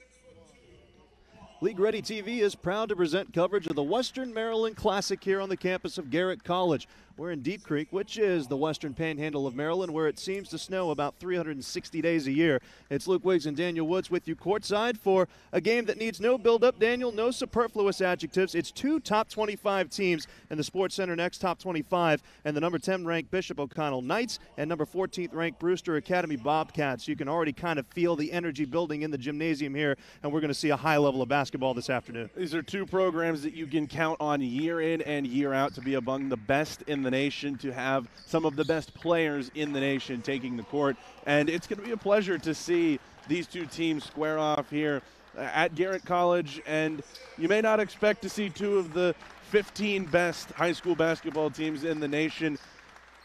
Six foot two. League Ready TV is proud to present coverage of the Western Maryland Classic here on the campus of Garrett College. We're in Deep Creek, which is the western panhandle of Maryland, where it seems to snow about 360 days a year. It's Luke Wiggs and Daniel Woods with you courtside for a game that needs no build up, Daniel, no superfluous adjectives. It's two top 25 teams in the Sports Center next top 25, and the number 10 ranked Bishop O'Connell Knights and number 14th ranked Brewster Academy Bobcats. You can already kind of feel the energy building in the gymnasium here, and we're going to see a high level of basketball this afternoon. These are two programs that you can count on year in and year out to be among the best in the the nation, to have some of the best players in the nation taking the court. And it's going to be a pleasure to see these two teams square off here uh, at Garrett College. And you may not expect to see two of the 15 best high school basketball teams in the nation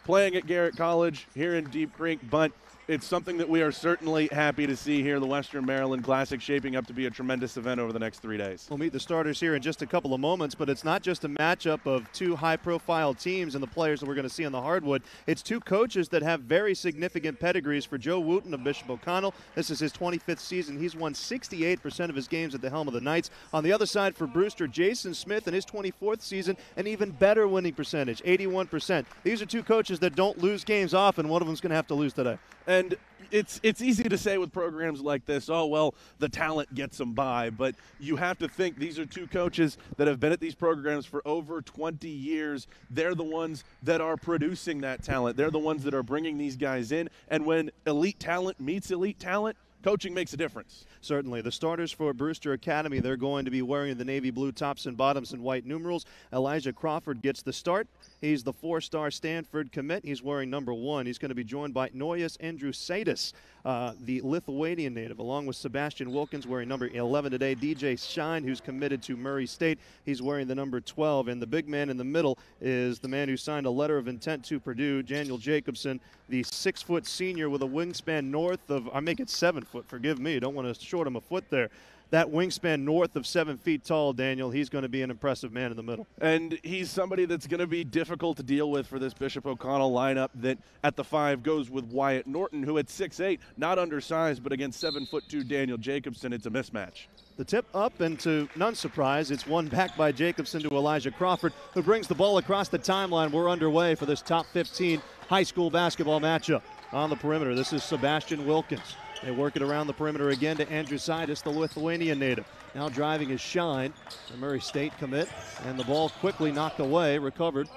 playing at Garrett College here in Deep Creek, but it's something that we are certainly happy to see here. The Western Maryland Classic shaping up to be a tremendous event over the next three days. We'll meet the starters here in just a couple of moments, but it's not just a matchup of two high profile teams and the players that we're going to see on the hardwood. It's two coaches that have very significant pedigrees for Joe Wootten of Bishop O'Connell. This is his 25th season. He's won 68% of his games at the helm of the Knights. On the other side for Brewster, Jason Smith in his 24th season, an even better winning percentage, 81%. These are two coaches that don't lose games often. One of them's going to have to lose today. And it's it's easy to say with programs like this, oh well, the talent gets them by, but you have to think these are two coaches that have been at these programs for over 20 years. They're the ones that are producing that talent. They're the ones that are bringing these guys in, and when elite talent meets elite talent, coaching makes a difference. Certainly. The starters for Brewster Academy, they're going to be wearing the navy blue tops and bottoms and white numerals. Elijah Crawford gets the start. He's the four star Stanford commit. He's wearing number one. He's going to be joined by Nojus Andrusaitis, uh, the Lithuanian native, along with Sebastian Wilkins wearing number 11 today. DJ Shine, who's committed to Murray State, he's wearing the number 12. And the big man in the middle is the man who signed a letter of intent to Purdue, Daniel Jacobsen, the six foot senior with a wingspan north of, I make it seven foot, forgive me, don't want to short him a foot there that wingspan north of seven feet tall, Daniel, he's going to be an impressive man in the middle. And he's somebody that's going to be difficult to deal with for this Bishop O'Connell lineup that at the five goes with Wyatt Norton, who at six eight, not undersized, but against seven foot two Daniel Jacobsen, it's a mismatch. The tip up, and to none surprise, it's one back by Jacobsen to Elijah Crawford, who brings the ball across the timeline. We're underway for this top 15 high school basketball matchup on the perimeter. This is Sebastian Wilkins. They work it around the perimeter again to Andrusaitis, the Lithuanian native. Now driving his shine. The Murray State commit. And the ball quickly knocked away, recovered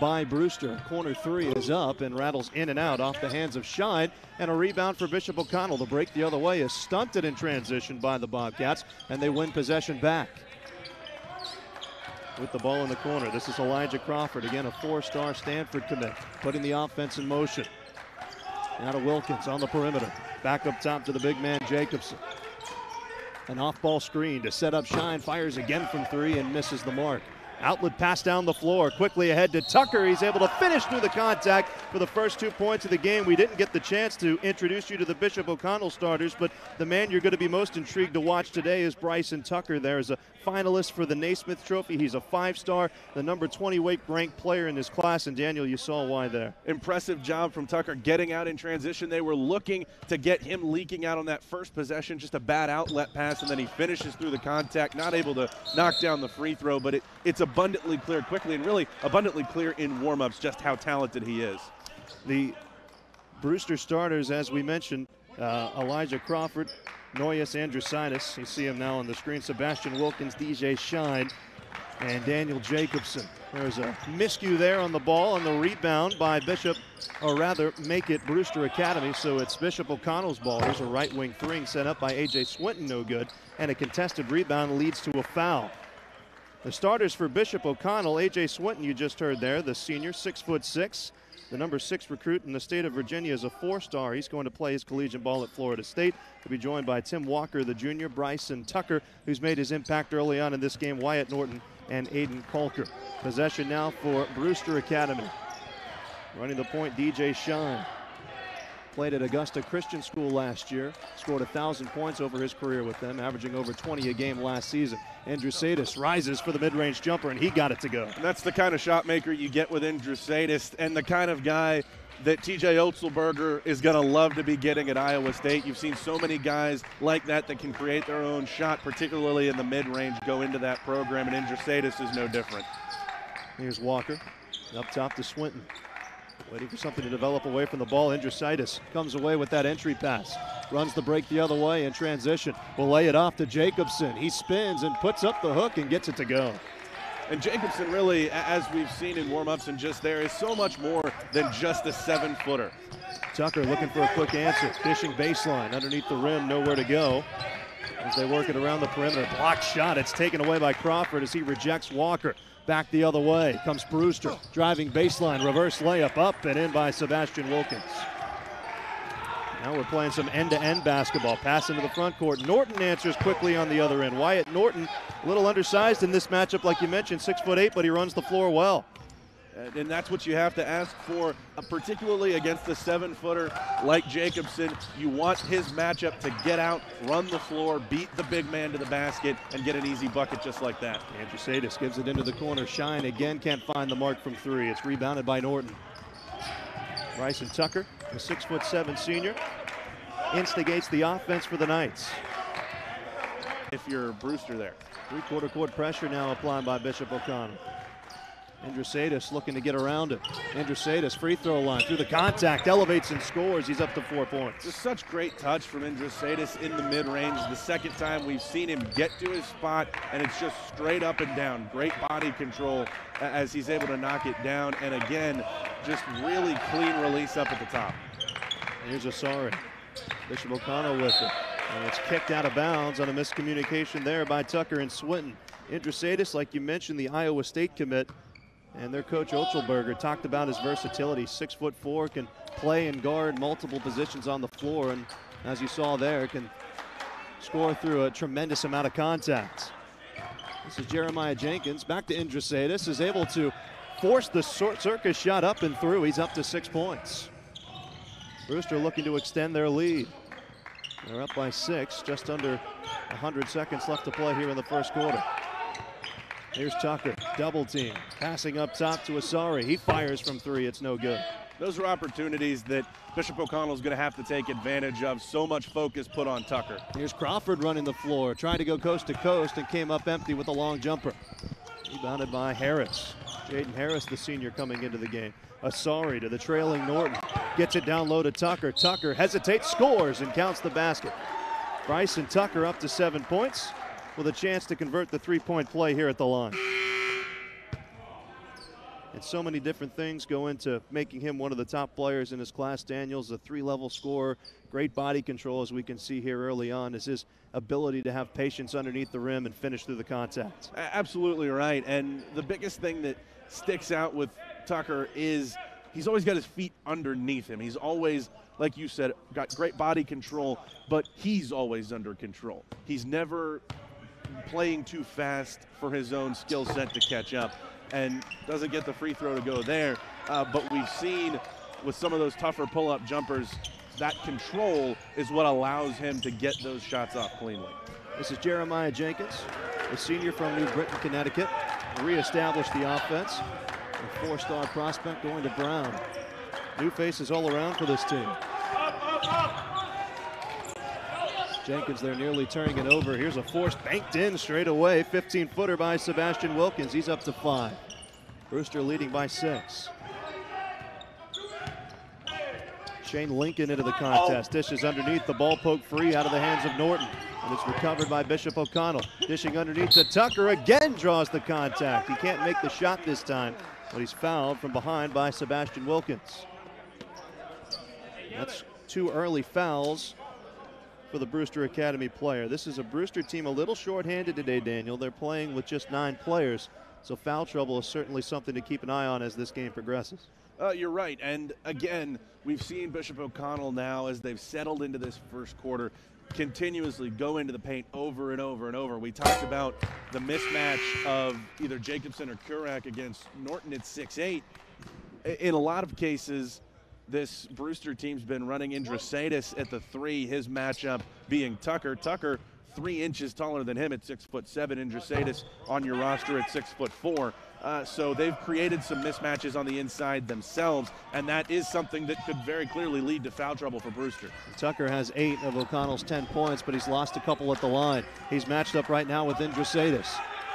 by Brewster. Corner three is up and rattles in and out off the hands of Shine. And a rebound for Bishop O'Connell. The break the other way is stunted in transition by the Bobcats, and they win possession back. With the ball in the corner, this is Elijah Crawford, again a four star Stanford commit, putting the offense in motion. Now to Wilkins on the perimeter. Back up top to the big man, Jacobsen. An off ball screen to set up Shine. Fires again from three and misses the mark. Outlet pass down the floor. Quickly ahead to Tucker. He's able to finish through the contact for the first two points of the game. We didn't get the chance to introduce you to the Bishop O'Connell starters, but the man you're going to be most intrigued to watch today is Bryson Tucker. There is a finalist for the Naismith Trophy. He's a five star, the number 20 weight ranked player in this class. And Daniel, you saw why there. Impressive job from Tucker getting out in transition. They were looking to get him leaking out on that first possession, just a bad outlet pass, and then he finishes through the contact, not able to knock down the free throw, but it, it's abundantly clear quickly and really abundantly clear in warmups just how talented he is. The Brewster starters, as we mentioned, uh, Elijah Crawford, Nojus Andrusaitis. You see him now on the screen. Sebastian Wilkins, DJ Shine, and Daniel Jacobson. There's a miscue there on the ball on the rebound by Bishop, or rather, make it Brewster Academy. So it's Bishop O'Connell's ball. There's a right wing three set up by A.J. Swinton, no good. And a contested rebound leads to a foul. The starters for Bishop O'Connell, A.J. Swinton, you just heard there, the senior, six foot six. The number six recruit in the state of Virginia is a four star. He's going to play his collegiate ball at Florida State. He'll be joined by Tim Walker, the junior, Bryson Tucker, who's made his impact early on in this game, Wyatt Norton, and Aiden Colker. Possession now for Brewster Academy. Running the point, DJ Shine. Played at Augusta Christian School last year. Scored 1,000 points over his career with them, averaging over 20 a game last season. Andrusaitis rises for the mid-range jumper, and he got it to go. And that's the kind of shot maker you get with Andrusaitis, and the kind of guy that TJ Otzelberger is going to love to be getting at Iowa State. You've seen so many guys like that that can create their own shot, particularly in the mid range, go into that program, and Andrusaitis is no different. Here's Walker up top to Swinton. Waiting for something to develop away from the ball. Andrusaitis comes away with that entry pass. Runs the break the other way in transition. Will lay it off to Jacobsen. He spins and puts up the hook and gets it to go. And Jacobsen really, as we've seen in warm-ups and just there, is so much more than just a seven-footer. Tucker looking for a quick answer. Fishing baseline underneath the rim, nowhere to go. As they work it around the perimeter. Block shot. It's taken away by Crawford as he rejects Walker. Back the other way comes Brewster. Driving baseline, reverse layup up and in by Sebastian Wilkins. Now we're playing some end-to-end basketball. Pass into the front court. Norton answers quickly on the other end. Wyatt Norton, a little undersized in this matchup, like you mentioned, six foot eight, but he runs the floor well. And that's what you have to ask for, uh, particularly against a seven footer like Jacobsen. You want his matchup to get out, run the floor, beat the big man to the basket, and get an easy bucket just like that. Andrusaitis gives it into the corner. Shine again, can't find the mark from three. It's rebounded by Norton. Bryson Tucker, a six foot seven senior, instigates the offense for the Knights. If you're Brewster there. Three quarter court pressure now applied by Bishop O'Connell. Andrusaitis looking to get around it. Andrusaitis free throw line through the contact, elevates and scores. He's up to four points. Just such great touch from Andrusaitis in the mid-range. The second time we've seen him get to his spot, and it's just straight up and down. Great body control as he's able to knock it down. And again, just really clean release up at the top. Here's Ausari. Bishop O'Connell with it. And it's kicked out of bounds on a miscommunication there by Tucker and Swinton. Andrusaitis, like you mentioned, the Iowa State commit, and their coach Otzelberger talked about his versatility. Six foot four, can play and guard multiple positions on the floor, and as you saw there, can score through a tremendous amount of contact. This is Jeremiah Jenkins back to Andrusaitis, is able to force the circus shot up and through. He's up to six points. Brewster looking to extend their lead. They're up by six, just under 100 seconds left to play here in the first quarter. Here's Tucker, double team, passing up top to Asari. He fires from three, it's no good. Those are opportunities that Bishop O'Connell is going to have to take advantage of. So much focus put on Tucker. Here's Crawford running the floor, trying to go coast to coast, and came up empty with a long jumper. Rebounded by Harris. Jaden Harris, the senior, coming into the game. Ausari to the trailing Norton. Gets it down low to Tucker. Tucker hesitates, scores, and counts the basket. Bryson Tucker up to seven points with a chance to convert the three point play here at the line. And so many different things go into making him one of the top players in his class. Daniels, a three level scorer, great body control, as we can see here early on, is his ability to have patience underneath the rim and finish through the contact. Absolutely right. And the biggest thing that sticks out with Tucker is he's always got his feet underneath him. He's always, like you said, got great body control, but he's always under control. He's never playing too fast for his own skill set to catch up and doesn't get the free throw to go there. Uh, but we've seen with some of those tougher pull up jumpers, that control is what allows him to get those shots off cleanly. This is Jeremiah Jenkins, a senior from New Britain, Connecticut. Reestablished the offense. A four star prospect going to Brown. New faces all around for this team. Jenkins there nearly turning it over. Here's a force banked in straight away. 15 footer by Sebastian Wilkins. He's up to five. Brewster leading by six. Shane Lincoln into the contest. Dishes underneath. The ball poked free out of the hands of Norton. And it's recovered by Bishop O'Connell. Dishing underneath to Tucker. Again draws the contact. He can't make the shot this time, but he's fouled from behind by Sebastian Wilkins. That's two early fouls for the Brewster Academy player. This is a Brewster team a little short-handed today, Daniel. They're playing with just nine players, so foul trouble is certainly something to keep an eye on as this game progresses. Uh, you're right. And again, we've seen Bishop O'Connell now as they've settled into this first quarter continuously go into the paint over and over and over. We talked about the mismatch of either Jacobsen or Kurak against Norton at 6'8. In a lot of cases, this Brewster team's been running Andrusaitis at the three, his matchup being Tucker. Tucker, three inches taller than him at six foot seven. Andrusaitis on your roster at six foot four. Uh, so they've created some mismatches on the inside themselves, and that is something that could very clearly lead to foul trouble for Brewster. Tucker has eight of O'Connell's 10 points, but he's lost a couple at the line. He's matched up right now with Indrusaitis.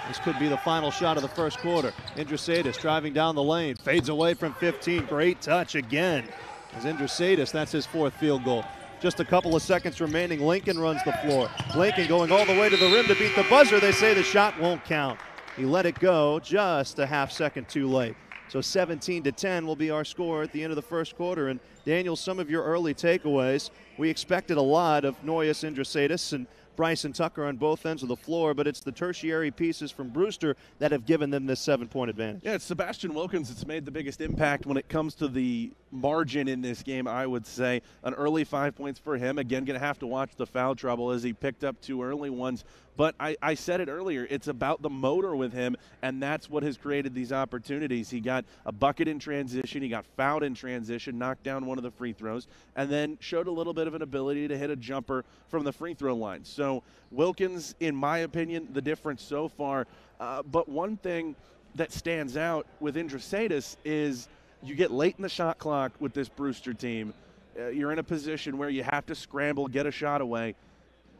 This could be the final shot of the first quarter. Indrusaitis driving down the lane, fades away from 15. Great touch again. As Indrusaitis, that's his fourth field goal. Just a couple of seconds remaining. Lincoln runs the floor. Lincoln going all the way to the rim to beat the buzzer. They say the shot won't count. He let it go just a half second too late. So 17 to 10 will be our score at the end of the first quarter. And Daniel, some of your early takeaways. We expected a lot of Nojus Indrusaitis and Bryson Tucker on both ends of the floor, but it's the tertiary pieces from Brewster that have given them this seven point advantage. Yeah, it's Sebastian Wilkins that's made the biggest impact when it comes to the margin in this game, I would say. An early five points for him. Again, going to have to watch the foul trouble as he picked up two early ones. But I, I said it earlier, it's about the motor with him, and that's what has created these opportunities. He got a bucket in transition, he got fouled in transition, knocked down one of the free throws, and then showed a little bit of an ability to hit a jumper from the free throw line. So, Wilkins, in my opinion, the difference so far. Uh, but one thing that stands out with Indrusaitis is you get late in the shot clock with this Brewster team. Uh, you're in a position where you have to scramble, get a shot away.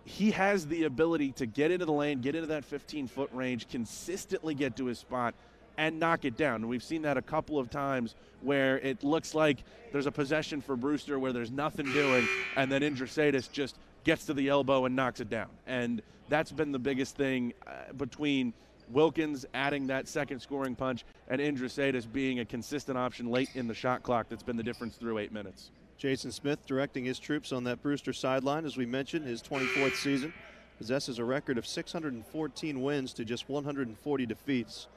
He has the ability to get into the lane, get into that 15 foot range, consistently get to his spot, and knock it down. And we've seen that a couple of times where it looks like there's a possession for Brewster where there's nothing doing, and then Indrusaitis just gets to the elbow and knocks it down. And that's been the biggest thing uh, between Wilkins adding that second scoring punch and Indrusaitis being a consistent option late in the shot clock that's been the difference through eight minutes. Jason Smith directing his troops on that Brewster sideline, as we mentioned, his 24th season. Possesses a record of 614 wins to just 140 defeats.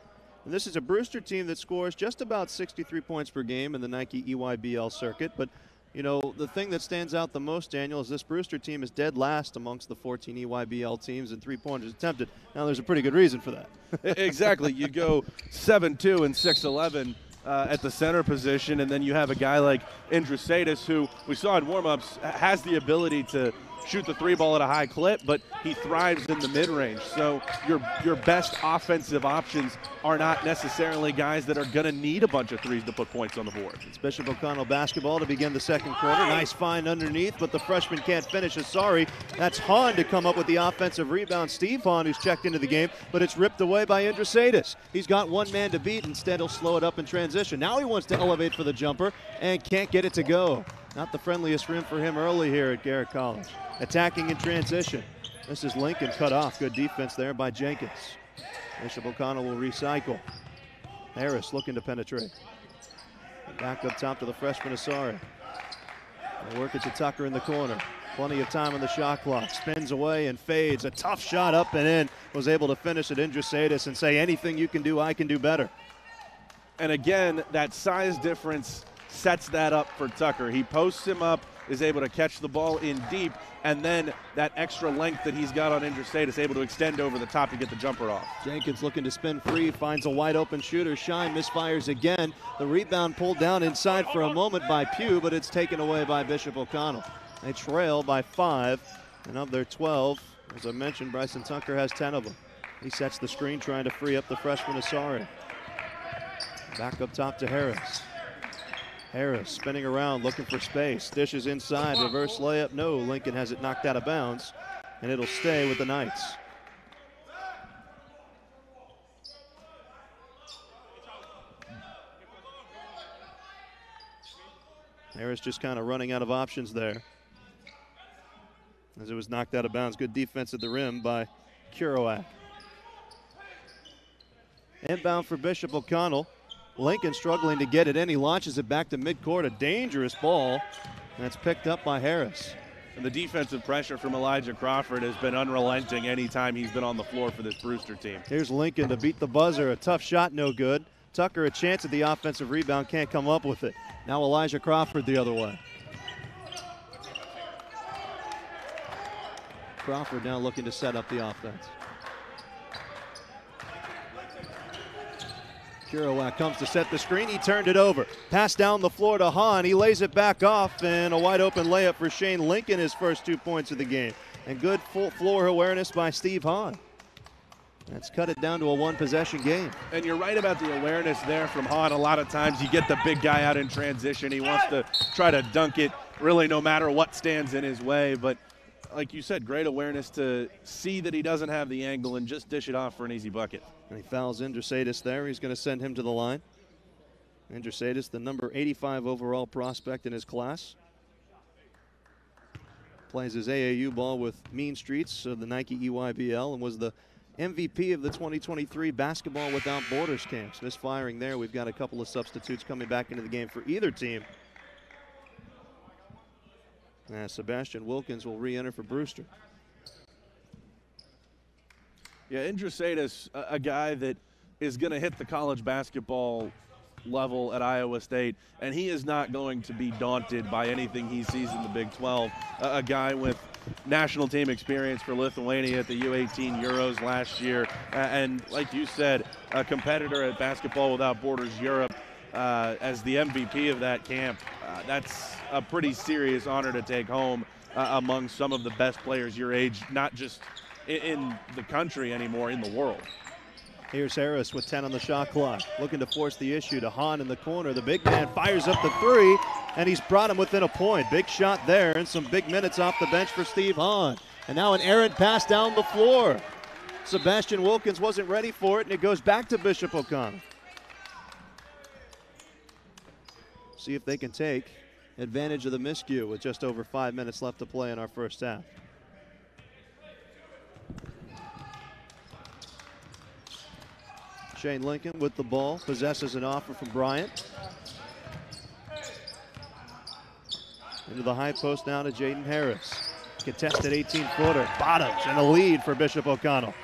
And this is a Brewster team that scores just about 63 points per game in the Nike EYBL circuit, but you know, the thing that stands out the most, Daniel, is this Brewster team is dead last amongst the 14 EYBL teams in three pointers attempted. Now, there's a pretty good reason for that. exactly. You go 7 2 and 6 11 uh, at the center position, and then you have a guy like Indrusaitis, who we saw in warmups has the ability to shoot the three ball at a high clip, but he thrives in the mid range. So your your best offensive options are not necessarily guys that are going to need a bunch of threes to put points on the board. It's Bishop O'Connell basketball to begin the second quarter. Nice find underneath, but the freshman can't finish. Sorry. That's Hahn to come up with the offensive rebound. Steve Hahn, who's checked into the game, but it's ripped away by Indrusaitis. He's got one man to beat. Instead, he'll slow it up in transition. Now he wants to elevate for the jumper and can't get it to go. Not the friendliest rim for him early here at Garrett College attacking in transition. This is Lincoln cut off. Good defense there by Jenkins. Bishop O'Connell will recycle. Harris looking to penetrate. Back up top to the freshman Asari. They'll work it to Tucker in the corner. Plenty of time on the shot clock. Spins away and fades. A tough shot up and in. Was able to finish at Indrusaitis and say, anything you can do, I can do better. And again, that size difference sets that up for Tucker. He posts him up is able to catch the ball in deep, and then that extra length that he's got on interstate is able to extend over the top to get the jumper off. Jenkins looking to spin free, finds a wide open shooter. Shine misfires again. The rebound pulled down inside for a moment by Pugh, but it's taken away by Bishop O'Connell. They trail by five, and of their 12, as I mentioned, Bryson Tucker has 10 of them. He sets the screen trying to free up the freshman Asari. Back up top to Harris. Harris spinning around, looking for space. Dishes inside, reverse layup. No, Lincoln has it knocked out of bounds, and it'll stay with the Knights. Harris just kind of running out of options there. As it was knocked out of bounds. Good defense at the rim by Kuroak. Inbound for Bishop O'Connell. Lincoln struggling to get it in. He launches it back to midcourt. A dangerous ball. That's picked up by Harris. And the defensive pressure from Elijah Crawford has been unrelenting anytime he's been on the floor for this Brewster team. Here's Lincoln to beat the buzzer. A tough shot, no good. Tucker a chance at the offensive rebound, can't come up with it. Now Elijah Crawford the other way. Crawford now looking to set up the offense. Kuroak comes to set the screen. He turned it over. Pass down the floor to Hahn. He lays it back off, and a wide open layup for Shane Lincoln, his first two points of the game. And good full floor awareness by Steve Hahn. That's cut it down to a one possession game. And you're right about the awareness there from Hahn. A lot of times you get the big guy out in transition. He wants to try to dunk it really no matter what stands in his way. But like you said, great awareness to see that he doesn't have the angle and just dish it off for an easy bucket. And he fouls Indrusaitis there. He's going to send him to the line. Indrusaitis, the number 85 overall prospect in his class. Plays his AAU ball with Mean Streets of the Nike EYBL and was the MVP of the 2023 Basketball Without Borders camps. Misfiring there. We've got a couple of substitutes coming back into the game for either team. Now Sebastian Wilkins will re-enter for Brewster. Yeah, Indrusaitis, a, a guy that is going to hit the college basketball level at Iowa State, and he is not going to be daunted by anything he sees in the Big 12. A, a guy with national team experience for Lithuania at the U18 Euros last year, and like you said, a competitor at Basketball Without Borders Europe uh, as the MVP of that camp. Uh, that's a pretty serious honor to take home uh, among some of the best players your age, not just in, in the country anymore, in the world. Here's Harris with 10 on the shot clock, looking to force the issue to Hahn in the corner. The big man fires up the three, and he's brought him within a point. Big shot there, and some big minutes off the bench for Steve Hahn. And now an errant pass down the floor. Sebastian Wilkins wasn't ready for it, and it goes back to Bishop O'Connell. See if they can take advantage of the miscue with just over five minutes left to play in our first half. Shane Lincoln with the ball, possesses an offer from Bryant. Into the high post now to Jaden Harris. Contested 18 footer, bottoms, and a lead for Bishop O'Connell.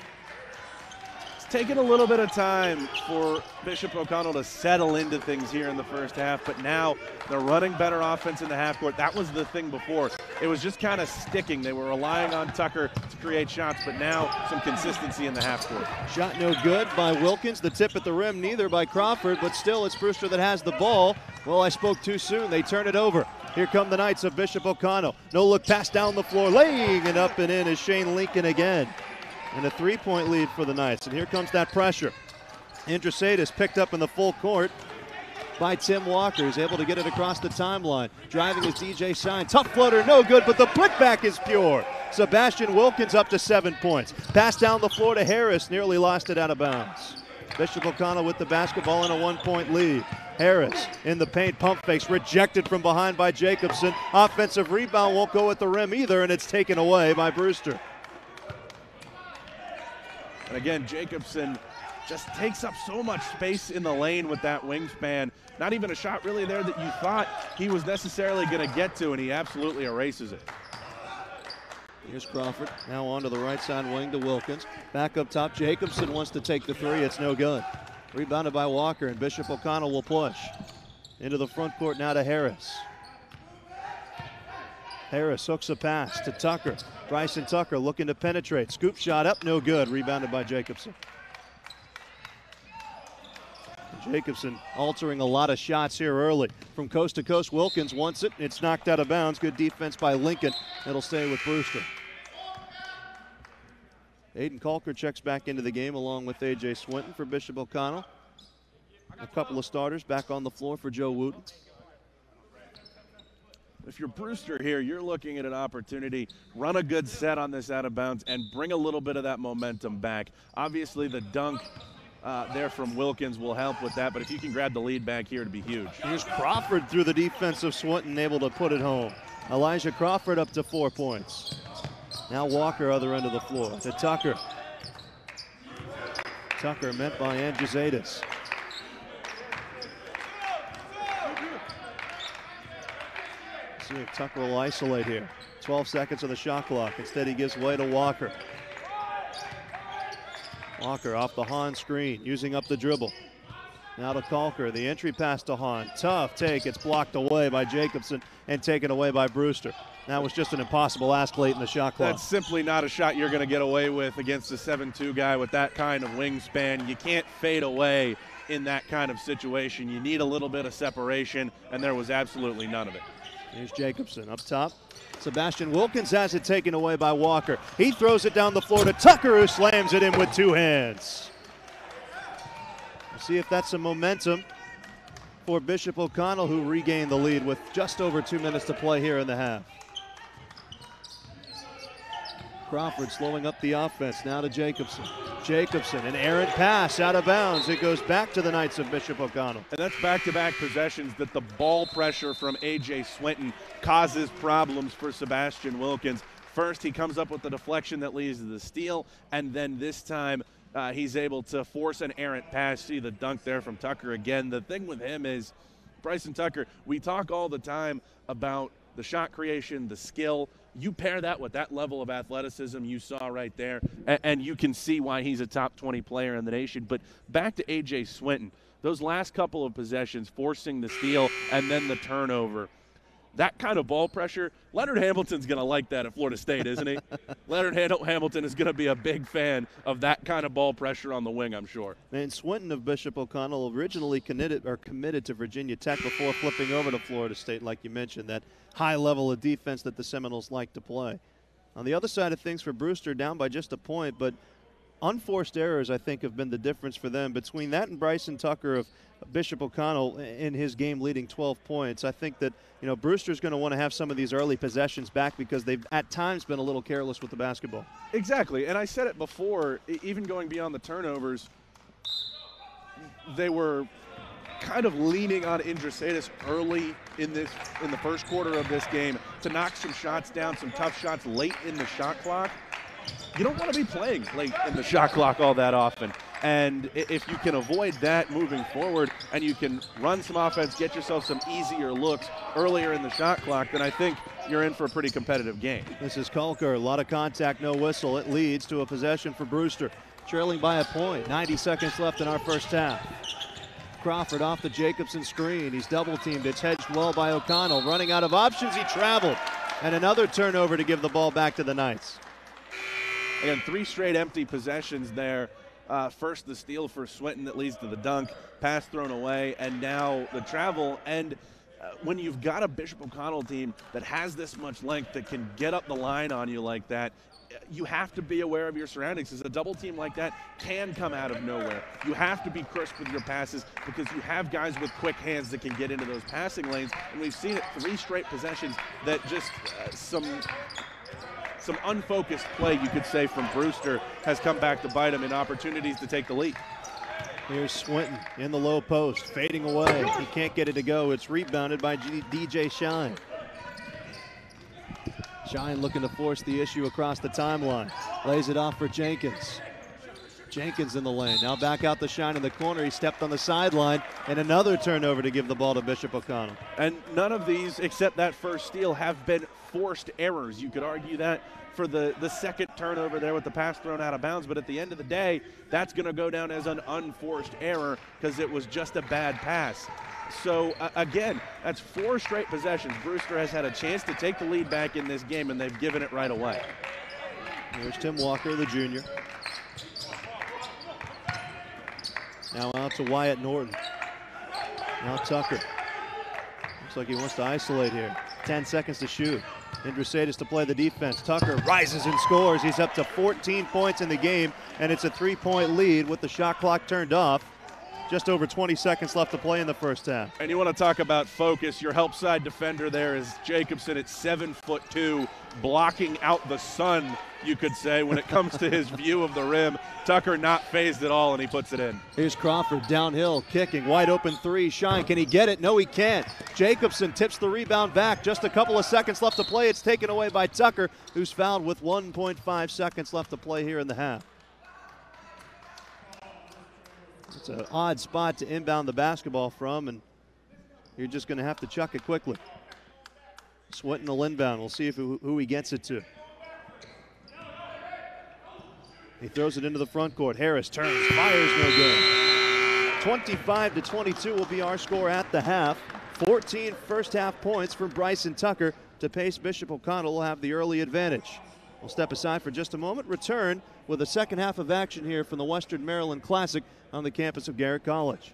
Taken a little bit of time for Bishop O'Connell to settle into things here in the first half, but now they're running better offense in the half court. That was the thing before. It was just kind of sticking. They were relying on Tucker to create shots, but now some consistency in the half court. Shot no good by Wilkins. The tip at the rim, neither by Crawford, but still it's Brewster that has the ball. Well, I spoke too soon. They turn it over. Here come the Knights of Bishop O'Connell. No look pass down the floor, laying it up and in is Shane Lincoln again and a three point lead for the Knights. And here comes that pressure. Indrusaitis picked up in the full court by Tim Walker. He's able to get it across the timeline. Driving is DJ Shine. Tough floater, no good, but the back is pure. Sebastian Wilkins up to seven points. Pass down the floor to Harris, nearly lost it out of bounds. Bishop O'Connell with the basketball in a one point lead. Harris in the paint, pump fakes, rejected from behind by Jacobsen. Offensive rebound won't go at the rim either, and it's taken away by Brewster. And again, Jacobsen just takes up so much space in the lane with that wingspan. Not even a shot really there that you thought he was necessarily going to get to, and he absolutely erases it. Here's Crawford. Now on to the right side wing to Wilkins. Back up top. Jacobsen wants to take the three. It's no good. Rebounded by Walker, and Bishop O'Connell will push. Into the front court now to Harris. Harris hooks a pass to Tucker. Bryson Tucker looking to penetrate. Scoop shot up, no good. Rebounded by Jacobsen. Jacobsen altering a lot of shots here early. From coast to coast, Wilkins wants it. It's knocked out of bounds. Good defense by Lincoln. It'll stay with Brewster. Aiden Calker checks back into the game along with A.J. Swinton for Bishop O'Connell. A couple of starters back on the floor for Joe Wootten if you're Brewster here, you're looking at an opportunity, run a good set on this out of bounds, and bring a little bit of that momentum back. Obviously, the dunk uh, there from Wilkins will help with that, but if you can grab the lead back here, it'd be huge. Here's Crawford through the defensive Swinton, able to put it home. Elijah Crawford up to four points. Now Walker, other end of the floor, to Tucker. Tucker met by Andruzaitis. See if Tucker will isolate here. 12 seconds of the shot clock. Instead, he gives way to Walker. Walker off the Hahn screen, using up the dribble. Now to Calker, the entry pass to Hahn. Tough take. It's blocked away by Jacobsen and taken away by Brewster. That was just an impossible ask late in the shot clock. That's simply not a shot you're going to get away with against a 7-2 guy with that kind of wingspan. You can't fade away in that kind of situation. You need a little bit of separation, and there was absolutely none of it. Here's Jacobsen up top. Sebastian Wilkins has it taken away by Walker. He throws it down the floor to Tucker, who slams it in with two hands. We'll see if that's some momentum for Bishop O'Connell, who regained the lead with just over two minutes to play here in the half. Crawford slowing up the offense now to Jacobsen. Jacobsen, an errant pass out of bounds. It goes back to the Knights of Bishop O'Connell. And that's back to back possessions that the ball pressure from A.J. Swinton causes problems for Sebastian Wilkins. First, he comes up with the deflection that leads to the steal, and then this time uh, he's able to force an errant pass. See the dunk there from Tucker again. The thing with him is Bryson Tucker, we talk all the time about the shot creation, the skill. You pair that with that level of athleticism you saw right there, and, and you can see why he's a top 20 player in the nation. But back to A.J. Swinton, those last couple of possessions, forcing the steal and then the turnover that kind of ball pressure, Leonard Hamilton's going to like that at Florida State, isn't he? Leonard Hamilton is going to be a big fan of that kind of ball pressure on the wing, I'm sure. And Swinton of Bishop O'Connell originally committed or committed to Virginia Tech before flipping over to Florida State, like you mentioned, that high level of defense that the Seminoles like to play. On the other side of things for Brewster, down by just a point, but unforced errors, I think, have been the difference for them. Between that and Bryson Tucker of Bishop O'Connell in his game leading 12 points, I think that you know Brewster's going to want to have some of these early possessions back because they've at times been a little careless with the basketball. Exactly, and I said it before. Even going beyond the turnovers, they were kind of leaning on Indrusaitis early in this in the first quarter of this game to knock some shots down, some tough shots late in the shot clock you don't want to be playing late in the shot clock all that often. And if you can avoid that moving forward and you can run some offense, get yourself some easier looks earlier in the shot clock, then I think you're in for a pretty competitive game. This is Kulker. A lot of contact, no whistle. It leads to a possession for Brewster. Trailing by a point. 90 seconds left in our first half. Crawford off the Jacobsen screen. He's double teamed. It's hedged well by O'Connell. Running out of options, he traveled. And another turnover to give the ball back to the Knights. Again, three straight empty possessions there. Uh, first, the steal for Swinton that leads to the dunk, pass thrown away, and now the travel. And uh, when you've got a Bishop O'Connell team that has this much length that can get up the line on you like that, you have to be aware of your surroundings. Because a double team like that can come out of nowhere. You have to be crisp with your passes because you have guys with quick hands that can get into those passing lanes. And we've seen it three straight possessions that just uh, some some unfocused play, you could say, from Brewster has come back to bite him in opportunities to take the lead. Here's Swinton in the low post, fading away. He can't get it to go. It's rebounded by DJ Shine. Shine looking to force the issue across the timeline. Lays it off for Jenkins. Jenkins in the lane. Now back out the shine in the corner. He stepped on the sideline, and another turnover to give the ball to Bishop O'Connell. And none of these, except that first steal, have been forced errors. You could argue that for the, the second turnover there with the pass thrown out of bounds, but at the end of the day, that's going to go down as an unforced error because it was just a bad pass. So, uh, again, that's four straight possessions. Brewster has had a chance to take the lead back in this game, and they've given it right away. There's Tim Walker, the junior. Now out to Wyatt Norton. Now Tucker. Looks like he wants to isolate here. 10 seconds to shoot. Indrusaitis to play the defense. Tucker rises and scores. He's up to 14 points in the game, and it's a three-point lead with the shot clock turned off. Just over 20 seconds left to play in the first half. And you want to talk about focus. Your help side defender there is Jacobsen at seven foot two, blocking out the sun you could say, when it comes to his view of the rim. Tucker not phased at all, and he puts it in. Here's Crawford downhill, kicking, wide open three. Shine, can he get it? No, he can't. Jacobsen tips the rebound back. Just a couple of seconds left to play. It's taken away by Tucker, who's fouled with 1.5 seconds left to play here in the half. It's an odd spot to inbound the basketball from, and you're just going to have to chuck it quickly. Swinton the inbound. We'll see if who, who he gets it to. He throws it into the front court. Harris turns, fires no good. 25 to 22 will be our score at the half. 14 first half points from Bryson Tucker to pace Bishop O'Connell will have the early advantage. We'll step aside for just a moment, return with the second half of action here from the Western Maryland Classic on the campus of Garrett College.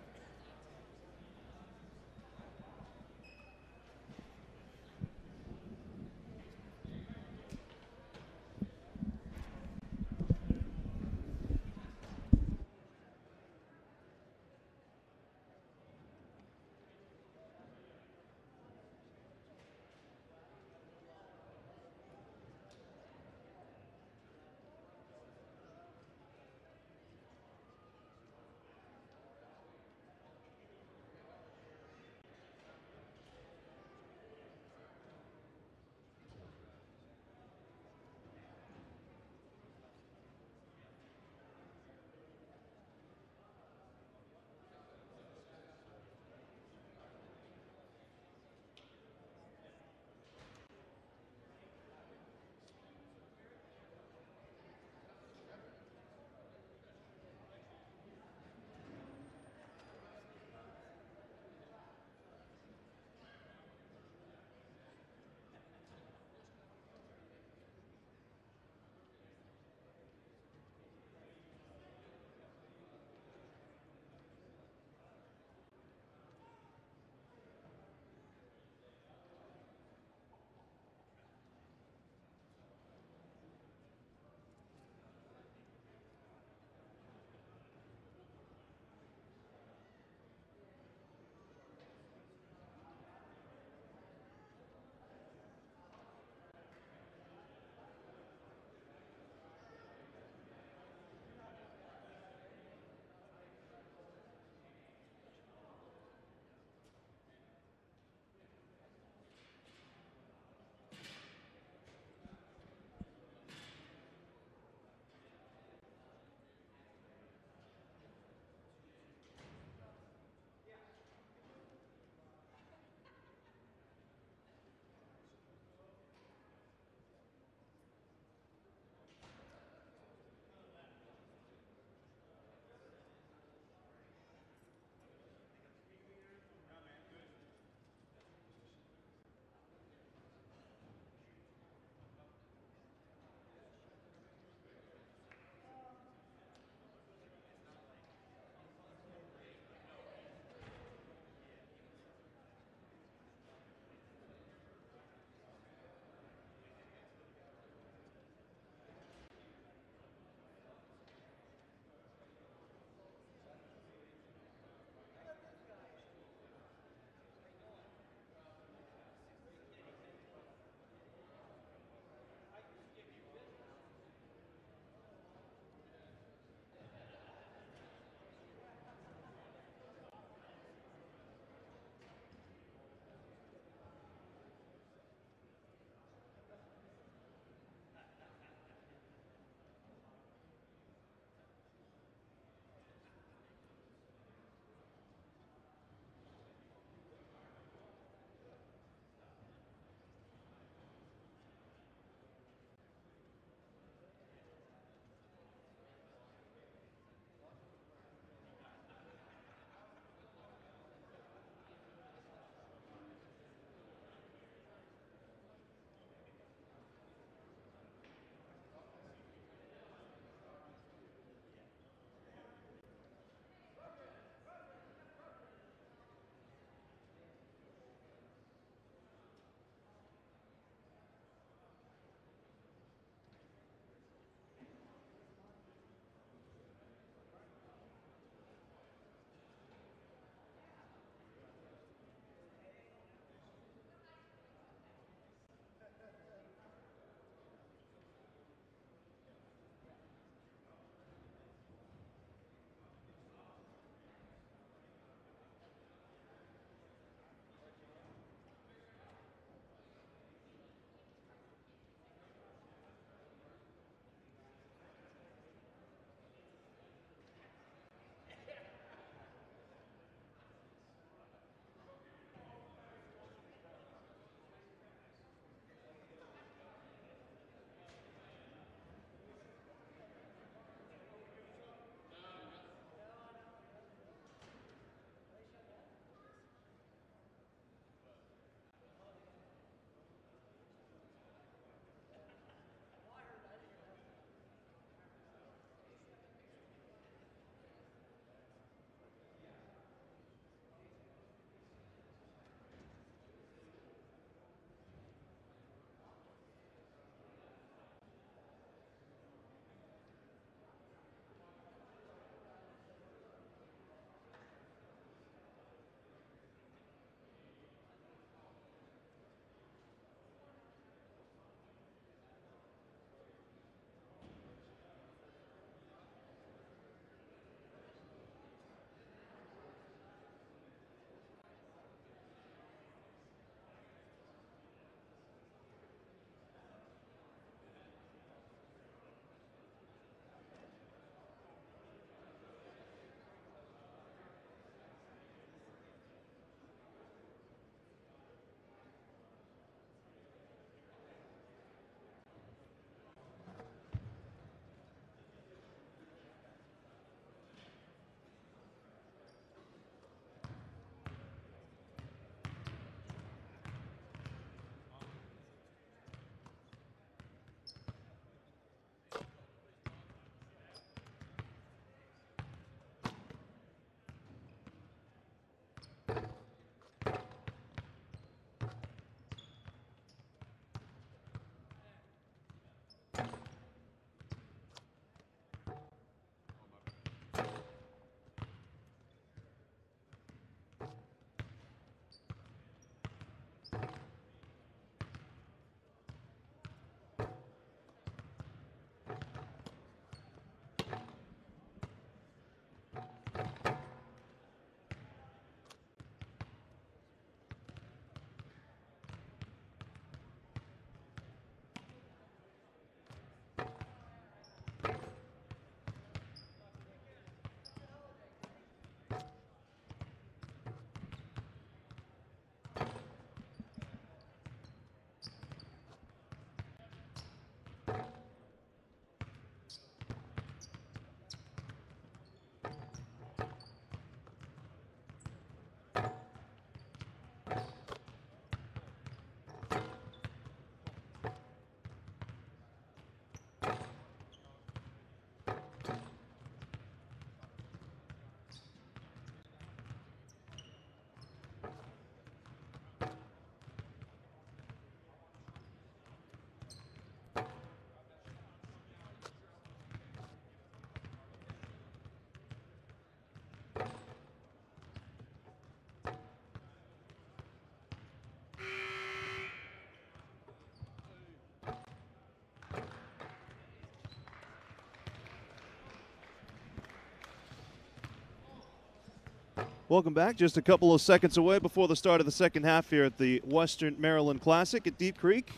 Welcome back. Just a couple of seconds away before the start of the second half here at the Western Maryland Classic at Deep Creek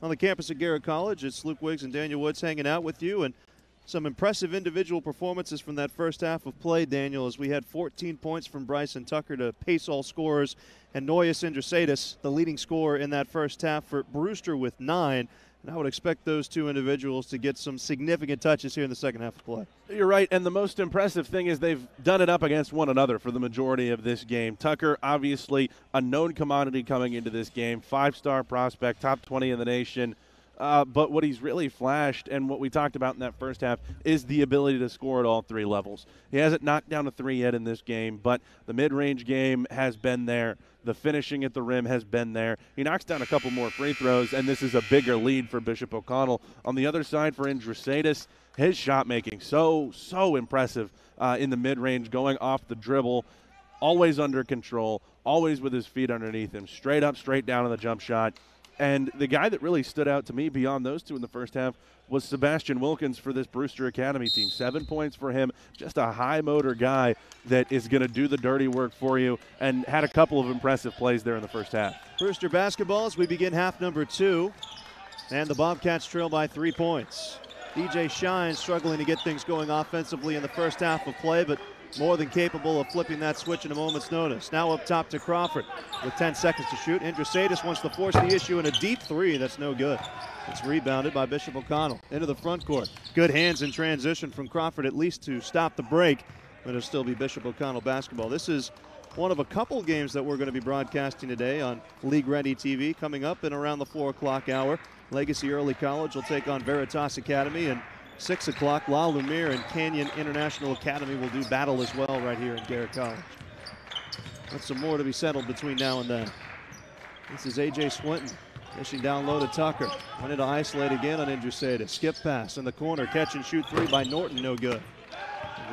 on the campus of Garrett College. It's Luke Wiggs and Daniel Woods hanging out with you. And some impressive individual performances from that first half of play, Daniel, as we had 14 points from Bryson Tucker to pace all scorers, and Nojus Indrusaitis, the leading scorer in that first half for Brewster with nine. And I would expect those two individuals to get some significant touches here in the second half of play. You're right. And the most impressive thing is they've done it up against one another for the majority of this game. Tucker, obviously, a known commodity coming into this game, five star prospect, top 20 in the nation. Uh, but what he's really flashed and what we talked about in that first half is the ability to score at all three levels. He hasn't knocked down a three yet in this game, but the mid range game has been there. The finishing at the rim has been there. He knocks down a couple more free throws, and this is a bigger lead for Bishop O'Connell. On the other side for Indrusaitis, his shot making so, so impressive uh, in the mid range, going off the dribble, always under control, always with his feet underneath him, straight up, straight down on the jump shot. And the guy that really stood out to me beyond those two in the first half was Sebastian Wilkins for this Brewster Academy team. Seven points for him. Just a high motor guy that is going to do the dirty work for you and had a couple of impressive plays there in the first half. Brewster basketball as we begin half number two. And the Bobcats trail by three points. DJ Shine struggling to get things going offensively in the first half of play, but more than capable of flipping that switch in a moment's notice. Now up top to Crawford with 10 seconds to shoot. Indrusaitis wants to force the issue in a deep three. That's no good. It's rebounded by Bishop O'Connell into the front court. Good hands in transition from Crawford, at least to stop the break, but it'll still be Bishop O'Connell basketball. This is one of a couple games that we're going to be broadcasting today on League Ready TV coming up in around the 4 o'clock hour. Legacy Early College will take on Veritas Academy, and 6 o'clock, La Lumiere and Canyon International Academy will do battle as well right here in Garrett College. That's some more to be settled between now and then. This is A.J. Swinton Fishing down low to Tucker. Wanted to isolate again on Indrusaitis. Skip pass in the corner. Catch and shoot three by Norton. No good.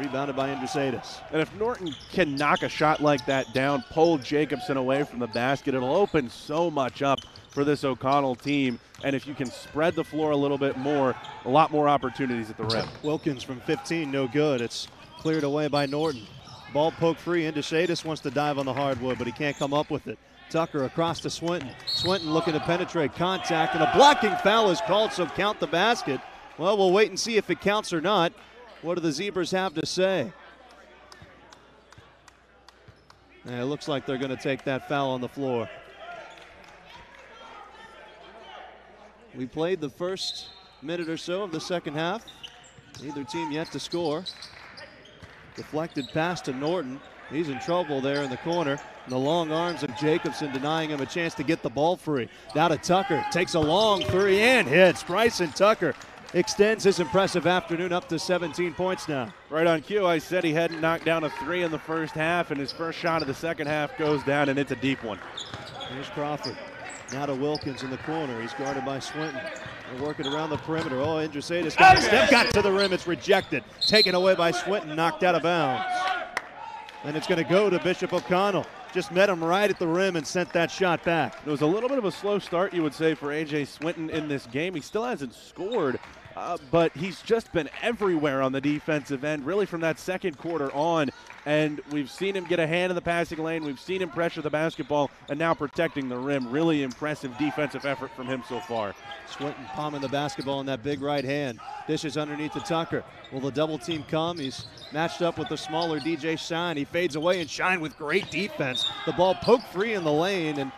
Rebounded by Indrusaitis. And if Norton can knock a shot like that down, pull Jacobsen away from the basket, it'll open so much up for this O'Connell team. And if you can spread the floor a little bit more, a lot more opportunities at the rim. Wilkins from 15, no good. It's cleared away by Norton. Ball poke free. Indrusaitis wants to dive on the hardwood, but he can't come up with it. Tucker across to Swinton. Swinton looking to penetrate contact, and a blocking foul is called, so count the basket. Well, we'll wait and see if it counts or not. What do the Zebras have to say? It looks like they're going to take that foul on the floor. We played the first minute or so of the second half. Neither team yet to score. Deflected pass to Norton. He's in trouble there in the corner. And the long arms of Jacobsen denying him a chance to get the ball free. Now to Tucker. Takes a long three and hits. Bryson Tucker extends his impressive afternoon up to 17 points now. Right on cue, I said he hadn't knocked down a three in the first half, and his first shot of the second half goes down, and it's a deep one. Here's Crawford. Now to Wilkins in the corner. He's guarded by Swinton. They're working around the perimeter. Oh, Indrusaitis got the step, got to the rim. It's rejected. Taken away by Swinton, knocked out of bounds. And it's going to go to Bishop O'Connell. Just met him right at the rim and sent that shot back. It was a little bit of a slow start, you would say, for A.J. Swinton in this game. He still hasn't scored, uh, but he's just been everywhere on the defensive end, really from that second quarter on. And we've seen him get a hand in the passing lane. We've seen him pressure the basketball and now protecting the rim. Really impressive defensive effort from him so far. Swinton palming the basketball in that big right hand. Dishes underneath to Tucker. Will the double team come? He's matched up with the smaller DJ Shine. He fades away and Shine with great defense. The ball poked free in the lane and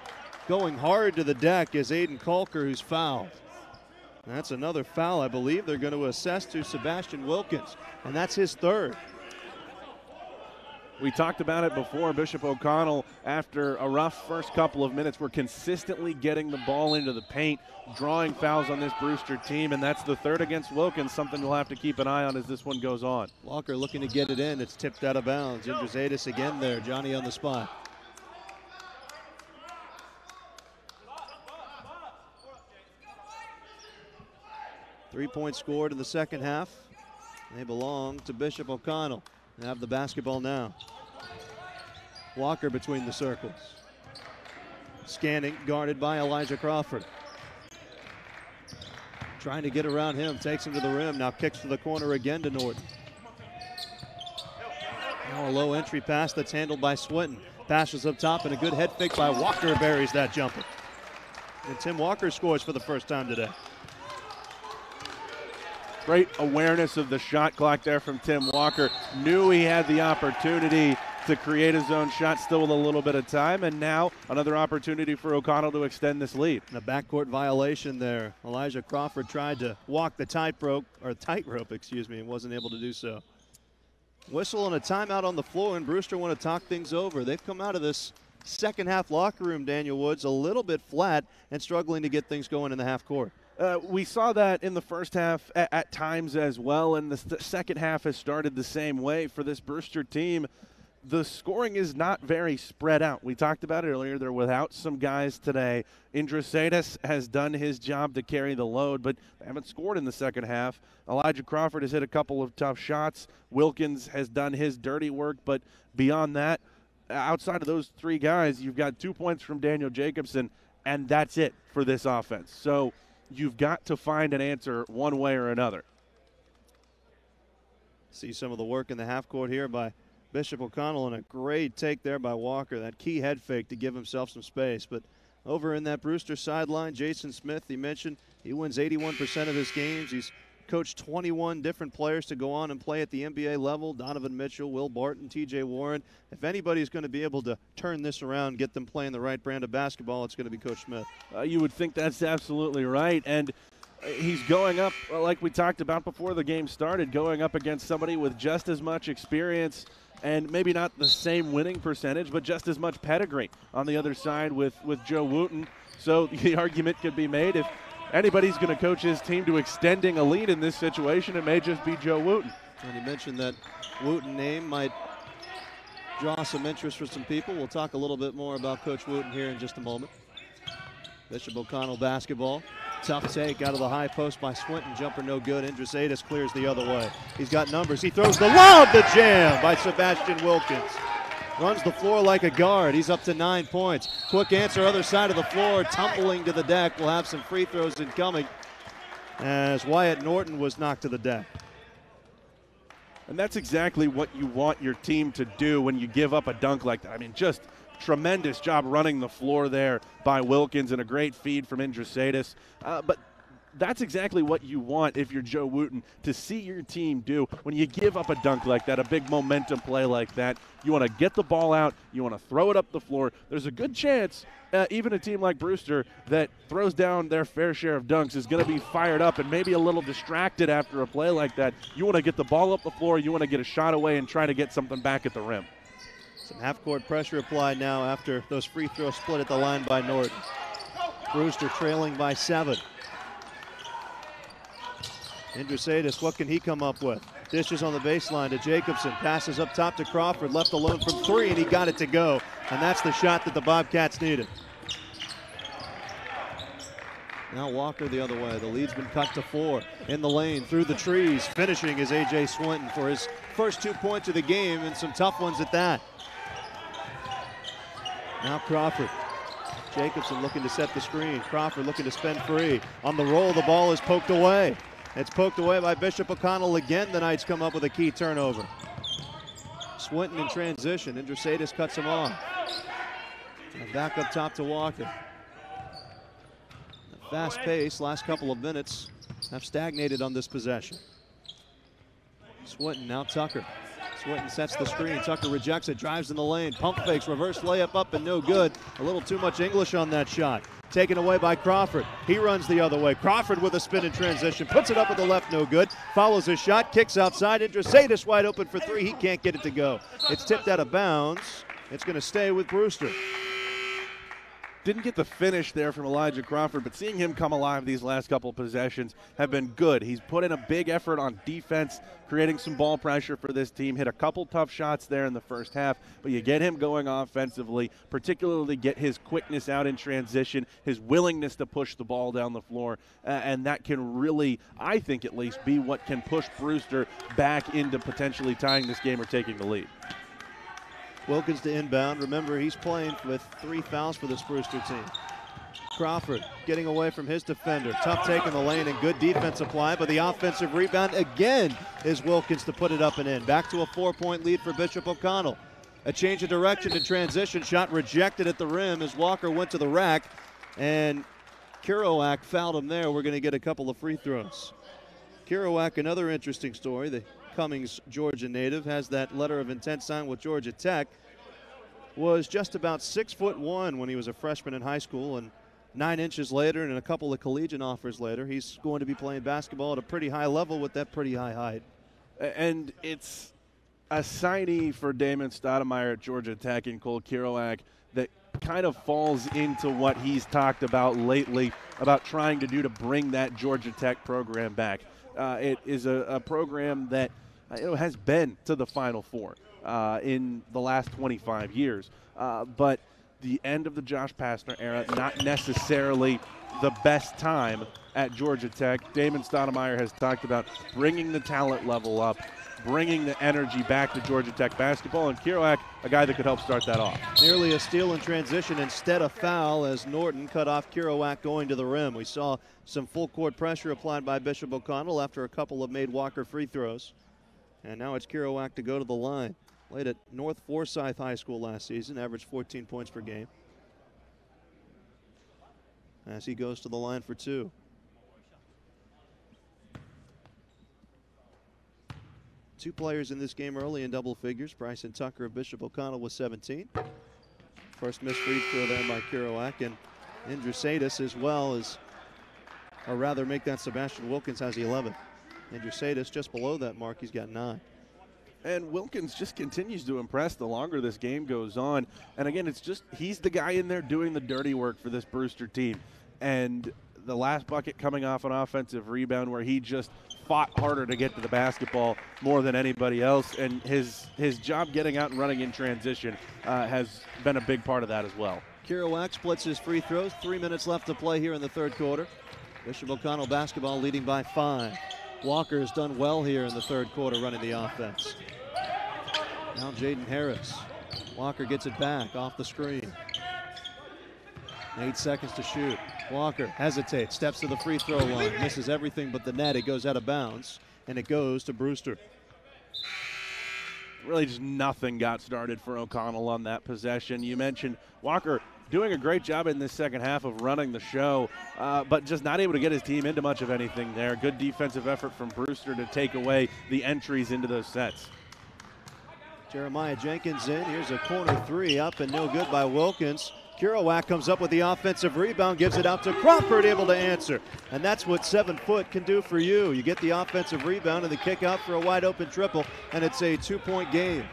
going hard to the deck is Aiden Kalker, who's fouled. That's another foul, I believe. They're going to assess to Sebastian Wilkins, and that's his third. We talked about it before. Bishop O'Connell, after a rough first couple of minutes, were consistently getting the ball into the paint, drawing fouls on this Brewster team, and that's the third against Wilkins, something we'll have to keep an eye on as this one goes on. Walker looking to get it in. It's tipped out of bounds. Andrusatis again there. Johnny on the spot. Three points scored in the second half. They belong to Bishop O'Connell. They have the basketball now. Walker between the circles. Scanning, guarded by Elijah Crawford. Trying to get around him, takes him to the rim, now kicks to the corner again to Norton. Now a low entry pass that's handled by Swinton. Passes up top and a good head fake by Walker buries that jumper. And Tim Walker scores for the first time today. Great awareness of the shot clock there from Tim Walker. Knew he had the opportunity to create his own shot still with a little bit of time, and now another opportunity for O'Connell to extend this lead. And a backcourt violation there. Elijah Crawford tried to walk the tightrope, or tightrope, excuse me, and wasn't able to do so. Whistle and a timeout on the floor, and Brewster want to talk things over. They've come out of this second half locker room, Daniel Woods, a little bit flat and struggling to get things going in the half court. Uh, we saw that in the first half at, at times as well, and the second half has started the same way for this Brewster team. The scoring is not very spread out. We talked about it earlier. They're without some guys today. Indra has done his job to carry the load, but they haven't scored in the second half. Elijah Crawford has hit a couple of tough shots. Wilkins has done his dirty work, but beyond that, outside of those three guys, you've got two points from Daniel Jacobsen, and that's it for this offense. So you've got to find an answer one way or another. See some of the work in the half court here by Bishop O'Connell and a great take there by Walker. That key head fake to give himself some space. But over in that Brewster sideline, Jason Smith, he mentioned he wins 81% of his games. He's coached 21 different players to go on and play at the NBA level Donovan Mitchell, Will Barton, TJ Warren. If anybody's going to be able to turn this around, get them playing the right brand of basketball, it's going to be Coach Smith. Uh, you would think that's absolutely right. And uh, he's going up, uh, like we talked about before the game started, going up against somebody with just as much experience and maybe not the same winning percentage, but just as much pedigree on the other side with, with Joe Wootten. So the argument could be made if anybody's going to coach his team to extending a lead in this situation, it may just be Joe Wootten. And he mentioned that Wootten name might draw some interest for some people. We'll talk a little bit more about Coach Wootten here in just a moment. Bishop O'Connell basketball. Tough take out of the high post by Swinton. Jumper no good. Indras clears the other way. He's got numbers. He throws the lob, the jam by Sebastian Wilkins. Runs the floor like a guard. He's up to nine points. Quick answer, other side of the floor, tumbling to the deck. We'll have some free throws incoming as Wyatt Norton was knocked to the deck. And that's exactly what you want your team to do when you give up a dunk like that. I mean, just tremendous job running the floor there by Wilkins and a great feed from Indras Uh, but that's exactly what you want if you're Joe Wootten to see your team do when you give up a dunk like that, a big momentum play like that. You want to get the ball out, you want to throw it up the floor. There's a good chance, uh, even a team like Brewster that throws down their fair share of dunks is going to be fired up and maybe a little distracted after a play like that. You want to get the ball up the floor, you want to get a shot away and try to get something back at the rim. Some half court pressure applied now after those free throws split at the line by Norton. Brewster trailing by seven. Indras what can he come up with? Dishes on the baseline to Jacobsen. Passes up top to Crawford. Left alone from three, and he got it to go. And that's the shot that the Bobcats needed. Now Walker the other way. The lead's been cut to four. In the lane, through the trees. Finishing is A.J. Swinton for his first two points of the game, and some tough ones at that. Now Crawford. Jacobsen looking to set the screen. Crawford looking to spend free. On the roll, the ball is poked away. It's poked away by Bishop O'Connell again. The Knights come up with a key turnover. Swinton in transition. Indras cuts him off. And back up top to Walker. fast pace, last couple of minutes have stagnated on this possession. Swinton, now Tucker. Swinton sets the screen. Tucker rejects it, drives in the lane, pump fakes, reverse layup up and no good. A little too much English on that shot taken away by Crawford. He runs the other way. Crawford with a spin in transition, puts it up with the left, no good. Follows his shot, kicks outside. Indras wide open for three. He can't get it to go. It's tipped out of bounds. It's going to stay with Brewster. Didn't get the finish there from Elijah Crawford, but seeing him come alive these last couple possessions have been good. He's put in a big effort on defense, creating some ball pressure for this team. Hit a couple tough shots there in the first half, but you get him going offensively, particularly get his quickness out in transition, his willingness to push the ball down the floor, uh, and that can really, I think at least, be what can push Brewster back into potentially tying this game or taking the lead. Wilkins to inbound. Remember, he's playing with three fouls for this Brewster team. Crawford getting away from his defender. Tough take in the lane and good defense applied, but the offensive rebound again is Wilkins to put it up and in. Back to a four point lead for Bishop O'Connell. A change of direction to transition. Shot rejected at the rim as Walker went to the rack, and Kerouac fouled him there. We're going to get a couple of free throws. Kerouac, another interesting story. The Cummings, Georgia native, has that letter of intent signed with Georgia Tech. Was just about six foot one when he was a freshman in high school, and nine inches later and a couple of collegiate offers later, he's going to be playing basketball at a pretty high level with that pretty high height. And it's a signee for Damon Stoudemire at Georgia Tech and Cole Kerouac that kind of falls into what he's talked about lately about trying to do to bring that Georgia Tech program back. Uh, it is a, a program that you know, has been to the Final Four uh, in the last 25 years, uh, but the end of the Josh Pastner era, not necessarily the best time at Georgia Tech. Damon Stoudemire has talked about bringing the talent level up, bringing the energy back to Georgia Tech basketball, and Kerouac, a guy that could help start that off. Nearly a steal in transition, instead a foul as Norton cut off Kerouac going to the rim. We saw some full court pressure applied by Bishop O'Connell after a couple of made Walker free throws. And now it's Kerouac to go to the line. Played at North Forsyth High School last season, averaged 14 points per game. As he goes to the line for two. Two players in this game early in double figures. Bryson Tucker of Bishop O'Connell was 17. First missed free throw there by Kerouac. And Indrusaitis as well as, or rather make that Sebastian Wilkins has 11. Indrusaitis just below that mark. He's got nine. And Wilkins just continues to impress the longer this game goes on. And again, it's just he's the guy in there doing the dirty work for this Brewster team. And the last bucket coming off an offensive rebound where he just fought harder to get to the basketball more than anybody else, and his his job getting out and running in transition uh, has been a big part of that as well. Kerouac splits his free throws. Three minutes left to play here in the third quarter. Bishop O'Connell basketball leading by five. Walker has done well here in the third quarter running the offense. Now Jaden Harris. Walker gets it back off the screen. Eight seconds to shoot. Walker hesitates, steps to the free throw line, misses everything but the net. It goes out of bounds, and it goes to Brewster. Really, just nothing got started for O'Connell on that possession. You mentioned Walker doing a great job in this second half of running the show, uh, but just not able to get his team into much of anything there. Good defensive effort from Brewster to take away the entries into those sets. Jeremiah Jenkins in. Here's a corner three up and no good by Wilkins. Kerouac comes up with the offensive rebound, gives it out to Crawford, able to answer. And that's what seven foot can do for you. You get the offensive rebound and the kick out for a wide open triple, and it's a two point game.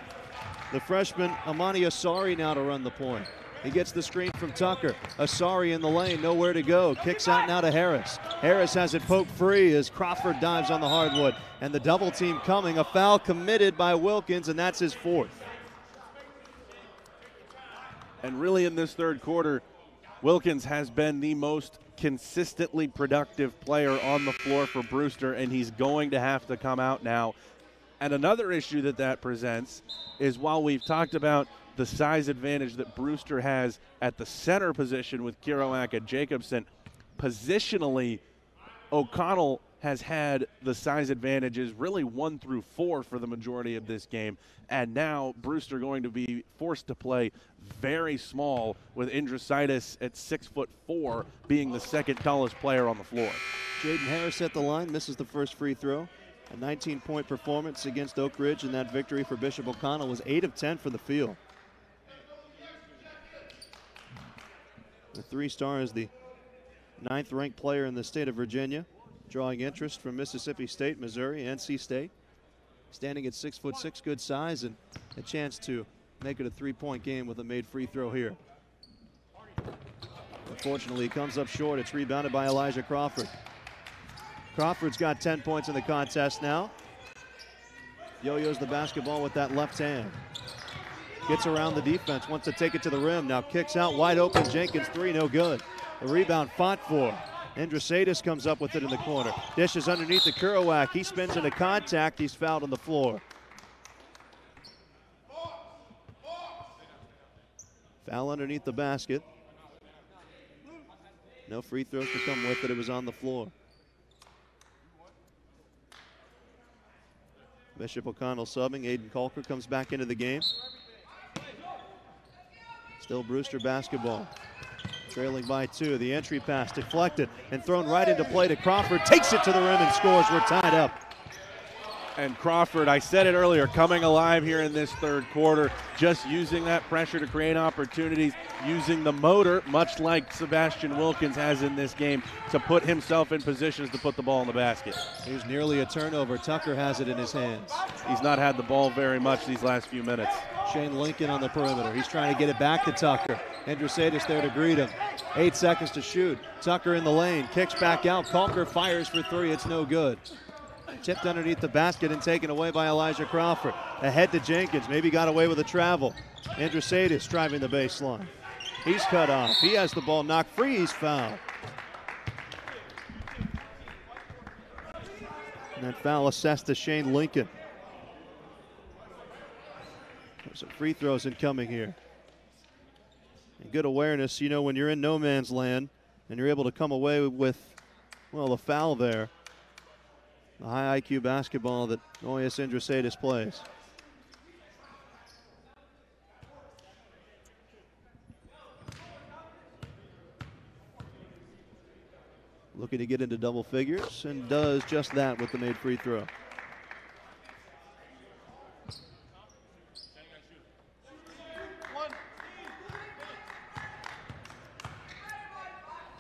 The freshman Amani Asari now to run the point. He gets the screen from Tucker. Asari in the lane, nowhere to go. Kicks out now to Harris. Harris has it poked free as Crawford dives on the hardwood. And the double team coming. A foul committed by Wilkins, and that's his fourth. And really, in this third quarter, Wilkins has been the most consistently productive player on the floor for Brewster, and he's going to have to come out now. And another issue that that presents is while we've talked about the size advantage that Brewster has at the center position with Kerouac and Jacobsen, positionally, O'Connell has had the size advantages really one through four for the majority of this game. And now Brewster going to be forced to play very small with Indrusaitis at six foot four being the second tallest player on the floor. Jaden Harris at the line, misses the first free throw. A 19 point performance against Oak Ridge, and that victory for Bishop O'Connell was 8 of 10 for the field. The three star is the ninth ranked player in the state of Virginia, drawing interest from Mississippi State, Missouri, NC State. Standing at six foot six, good size, and a chance to make it a three point game with a made free throw here. Unfortunately, he comes up short. It's rebounded by Elijah Crawford. Crawford's got 10 points in the contest now. Yo-yo's the basketball with that left hand. Gets around the defense, wants to take it to the rim. Now kicks out wide open. Jenkins three, no good. The rebound fought for. Indrusaitis comes up with it in the corner. Dishes underneath the Kerouac. He spins into contact. He's fouled on the floor. Foul underneath the basket. No free throws to come with it. It was on the floor. Bishop O'Connell subbing. Aiden Colker comes back into the game. Still Brewster basketball. Trailing by two. The entry pass deflected and thrown right into play to Crawford. Takes it to the rim and scores. We're tied up. And Crawford, I said it earlier, coming alive here in this third quarter, just using that pressure to create opportunities, using the motor, much like Sebastian Wilkins has in this game, to put himself in positions to put the ball in the basket. Here's nearly a turnover. Tucker has it in his hands. He's not had the ball very much these last few minutes. Shane Lincoln on the perimeter. He's trying to get it back to Tucker. Indrusaitis there to greet him. Eight seconds to shoot. Tucker in the lane. Kicks back out. Colker fires for three. It's no good. Tipped underneath the basket and taken away by Elijah Crawford. Ahead to Jenkins. Maybe got away with a travel. Indrusaitis driving the baseline. He's cut off. He has the ball knocked free. He's fouled. And that foul assessed to Shane Lincoln. There's some free throws incoming here. And good awareness, you know, when you're in no man's land and you're able to come away with, well, a foul there. The high IQ basketball that Nojus Indrusaitis plays. Looking to get into double figures and does just that with the made free throw.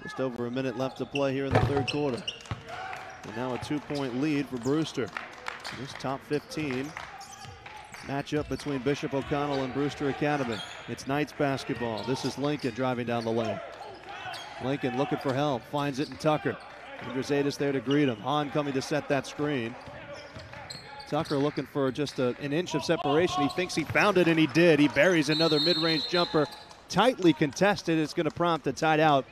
Just over a minute left to play here in the third quarter. And now a two-point lead for Brewster. This top 15 matchup between Bishop O'Connell and Brewster Academy. It's Knights basketball. This is Lincoln driving down the lane. Lincoln looking for help, finds it in Tucker. Indrusaitis there to greet him. Hahn coming to set that screen. Tucker looking for just a, an inch of separation. He thinks he found it, and he did. He buries another mid-range jumper. Tightly contested. It's going to prompt a timeout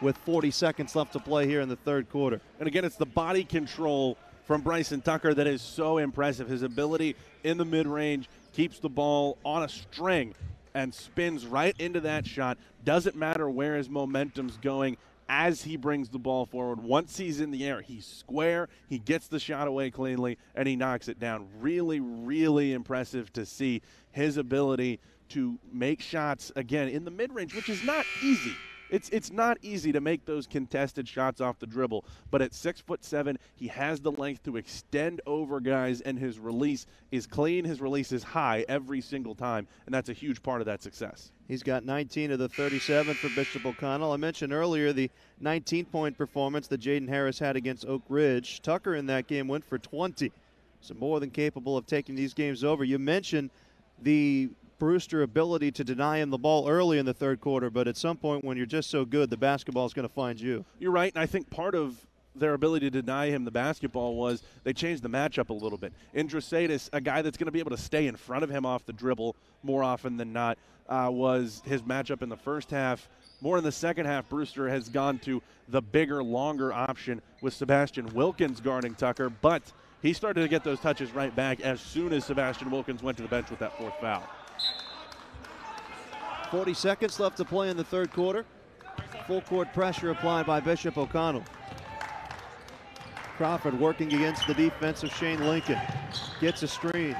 with 40 seconds left to play here in the third quarter. And again, it's the body control from Bryson Tucker that is so impressive. His ability in the mid range keeps the ball on a string and spins right into that shot. Doesn't matter where his momentum's going as he brings the ball forward. Once he's in the air, he's square, he gets the shot away cleanly, and he knocks it down. Really, really impressive to see his ability to make shots again in the mid range, which is not easy. It's it's not easy to make those contested shots off the dribble, but at six foot seven, he has the length to extend over guys, and his release is clean. His release is high every single time, and that's a huge part of that success. He's got 19 of the 37 for Bishop O'Connell. I mentioned earlier the 19 point performance that Jaden Harris had against Oak Ridge. Tucker in that game went for 20, so more than capable of taking these games over. You mentioned the Brewster ability to deny him the ball early in the third quarter, but at some point when you're just so good, the basketball is going to find you. You're right, and I think part of their ability to deny him the basketball was they changed the matchup a little bit. Indrusaitis, a guy that's going to be able to stay in front of him off the dribble more often than not, uh, was his matchup in the first half. More in the second half, Brewster has gone to the bigger, longer option with Sebastian Wilkins guarding Tucker, but he started to get those touches right back as soon as Sebastian Wilkins went to the bench with that fourth foul. 40 seconds left to play in the third quarter. Full court pressure applied by Bishop O'Connell. Crawford working against the defense of Shane Lincoln. Gets a screen.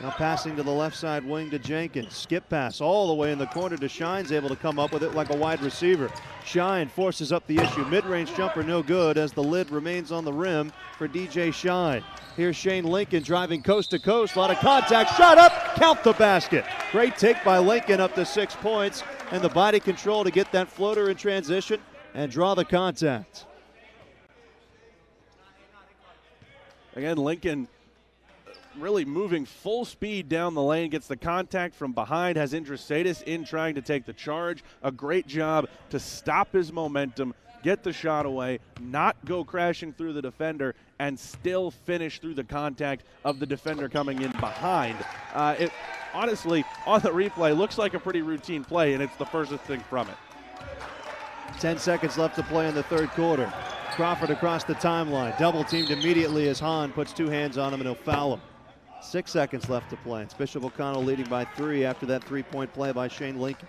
Now passing to the left side wing to Jenkins. Skip pass all the way in the corner to Shine's able to come up with it like a wide receiver. Shine forces up the issue. Mid range jumper no good as the lid remains on the rim for DJ Shine. Here's Shane Lincoln driving coast to coast. A lot of contact. Shot up. Count the basket. Great take by Lincoln up to six points. And the body control to get that floater in transition and draw the contact. Again, Lincoln really moving full speed down the lane, gets the contact from behind, has Indrusaitis in trying to take the charge. A great job to stop his momentum, get the shot away, not go crashing through the defender, and still finish through the contact of the defender coming in behind. Uh, it honestly, on the replay, looks like a pretty routine play, and it's the furthest thing from it. 10 seconds left to play in the third quarter. Crawford across the timeline. Double teamed immediately as Hahn puts two hands on him and he'll foul him. Six seconds left to play. It's Bishop O'Connell leading by three after that three point play by Shane Lincoln.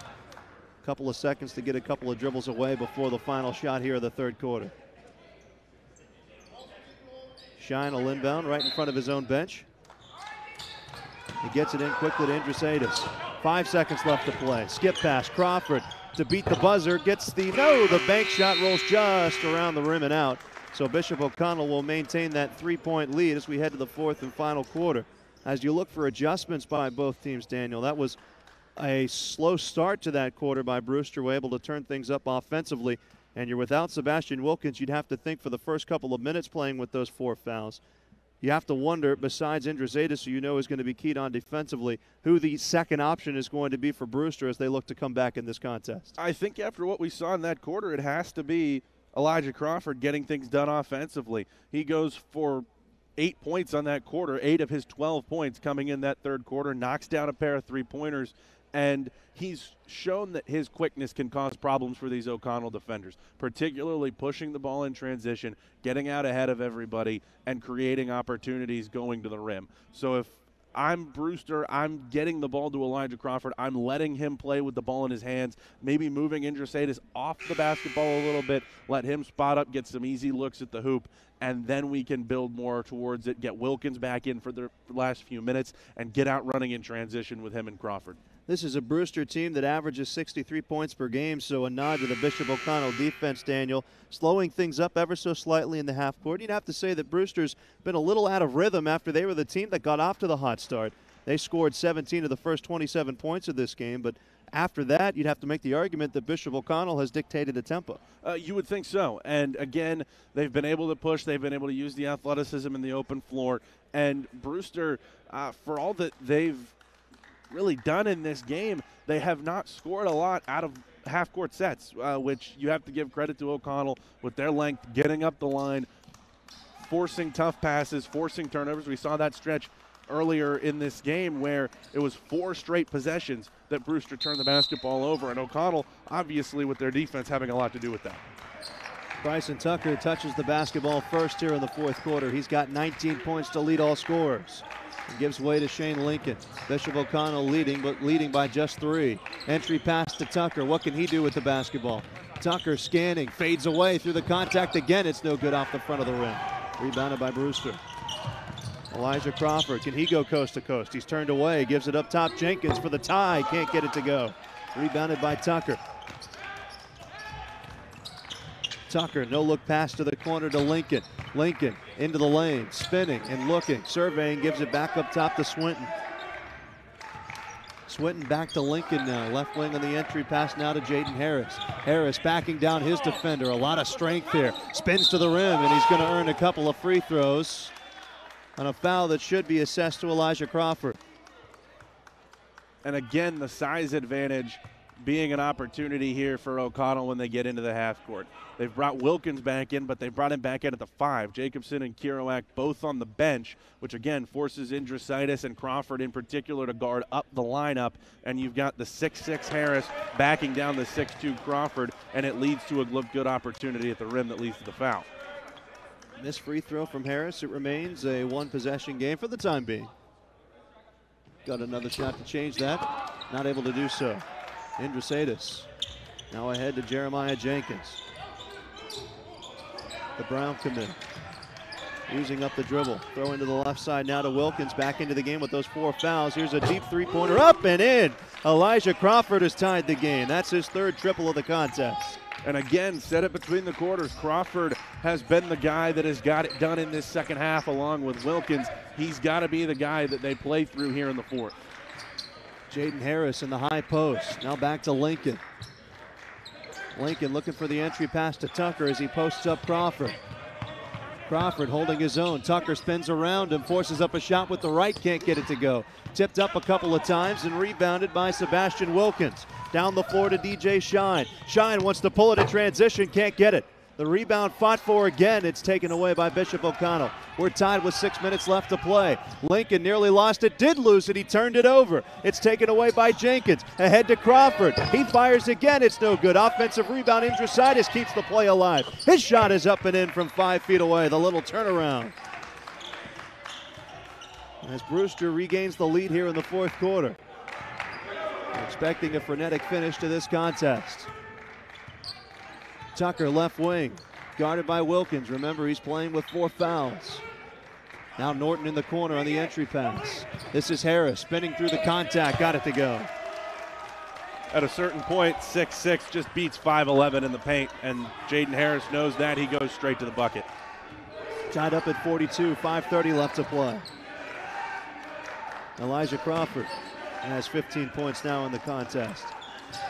A Couple of seconds to get a couple of dribbles away before the final shot here of the third quarter. Shine a inbound right in front of his own bench. He gets it in quickly to Indrusaitis. Five seconds left to play. Skip pass. Crawford to beat the buzzer. Gets the no. The bank shot rolls just around the rim and out. So Bishop O'Connell will maintain that three point lead as we head to the fourth and final quarter. As you look for adjustments by both teams, Daniel, that was a slow start to that quarter by Brewster. Were able to turn things up offensively. And you're without Sebastian Wilkins. You'd have to think for the first couple of minutes playing with those four fouls you have to wonder, besides Indrusaitis, who you know is going to be keyed on defensively, who the second option is going to be for Brewster as they look to come back in this contest. I think after what we saw in that quarter, it has to be Elijah Crawford getting things done offensively. He goes for eight points on that quarter, eight of his 12 points coming in that third quarter, knocks down a pair of three pointers and he's shown that his quickness can cause problems for these O'Connell defenders, particularly pushing the ball in transition, getting out ahead of everybody, and creating opportunities going to the rim. So if I'm Brewster. I'm getting the ball to Elijah Crawford. I'm letting him play with the ball in his hands, maybe moving Indrusaitis off the basketball a little bit, let him spot up, get some easy looks at the hoop, and then we can build more towards it, get Wilkins back in for the last few minutes, and get out running in transition with him and Crawford. This is a Brewster team that averages 63 points per game, so a nod to the Bishop O'Connell defense, Daniel, slowing things up ever so slightly in the half court. You'd have to say that Brewster's been a little out of rhythm after they were the team that got off to the hot start. They scored 17 of the first 27 points of this game, but after that, you'd have to make the argument that Bishop O'Connell has dictated the tempo. Uh, you would think so. And again, they've been able to push, they've been able to use the athleticism in the open floor. And Brewster, uh, for all that they've really done in this game. They have not scored a lot out of half court sets, uh, which you have to give credit to O'Connell with their length, getting up the line, forcing tough passes, forcing turnovers. We saw that stretch earlier in this game where it was four straight possessions that Brewster turned the basketball over, and O'Connell, obviously, with their defense, having a lot to do with that. Bryson Tucker touches the basketball first here in the fourth quarter. He's got 19 points to lead all scorers gives way to Shane Lincoln. Bishop O'Connell leading, but leading by just three. Entry pass to Tucker. What can he do with the basketball? Tucker scanning, fades away through the contact again. It's no good off the front of the rim. Rebounded by Brewster. Elijah Crawford, can he go coast to coast? He's turned away, gives it up top. Jenkins for the tie, can't get it to go. Rebounded by Tucker. Tucker, no look pass to the corner to Lincoln. Lincoln into the lane, spinning and looking, surveying, gives it back up top to Swinton. Swinton back to Lincoln now. Left wing on the entry pass now to Jaden Harris. Harris backing down his defender. A lot of strength here. Spins to the rim, and he's going to earn a couple of free throws on a foul that should be assessed to Elijah Crawford. And again, the size advantage being an opportunity here for O'Connell when they get into the half court. They've brought Wilkins back in, but they brought him back in at the five. Jacobsen and Kiroak both on the bench, which again forces Indrusaitis and Crawford in particular to guard up the lineup. And you've got the six-six Harris backing down the six-two Crawford, and it leads to a good opportunity at the rim that leads to the foul. This free throw from Harris. It remains a one possession game for the time being. Got another shot to change that. Not able to do so. Indrusaitis now ahead to Jeremiah Jenkins. The Brown commit. Uh, using up the dribble. Throw into the left side now to Wilkins. Back into the game with those four fouls. Here's a deep three pointer up and in. Elijah Crawford has tied the game. That's his third triple of the contest. And again, set it between the quarters. Crawford has been the guy that has got it done in this second half along with Wilkins. He's got to be the guy that they play through here in the fourth. Jaden Harris in the high post. Now back to Lincoln. Lincoln looking for the entry pass to Tucker as he posts up Crawford. Crawford holding his own. Tucker spins around and forces up a shot with the right, can't get it to go. Tipped up a couple of times and rebounded by Sebastian Wilkins. Down the floor to DJ Shine. Shine wants to pull it in transition, can't get it. The rebound fought for again. It's taken away by Bishop O'Connell. We're tied with six minutes left to play. Lincoln nearly lost it, did lose it. He turned it over. It's taken away by Jenkins. Ahead to Crawford. He fires again. It's no good. Offensive rebound. Indrusaitis keeps the play alive. His shot is up and in from five feet away. The little turnaround. As Brewster regains the lead here in the fourth quarter. Expecting a frenetic finish to this contest. Tucker left wing, guarded by Wilkins. Remember, he's playing with four fouls. Now Norton in the corner on the entry pass. This is Harris spinning through the contact, got it to go. At a certain point, 6'6 just beats 5'11 in the paint, and Jaden Harris knows that. He goes straight to the bucket. Tied up at 42, 5.30 left to play. Elijah Crawford has 15 points now in the contest.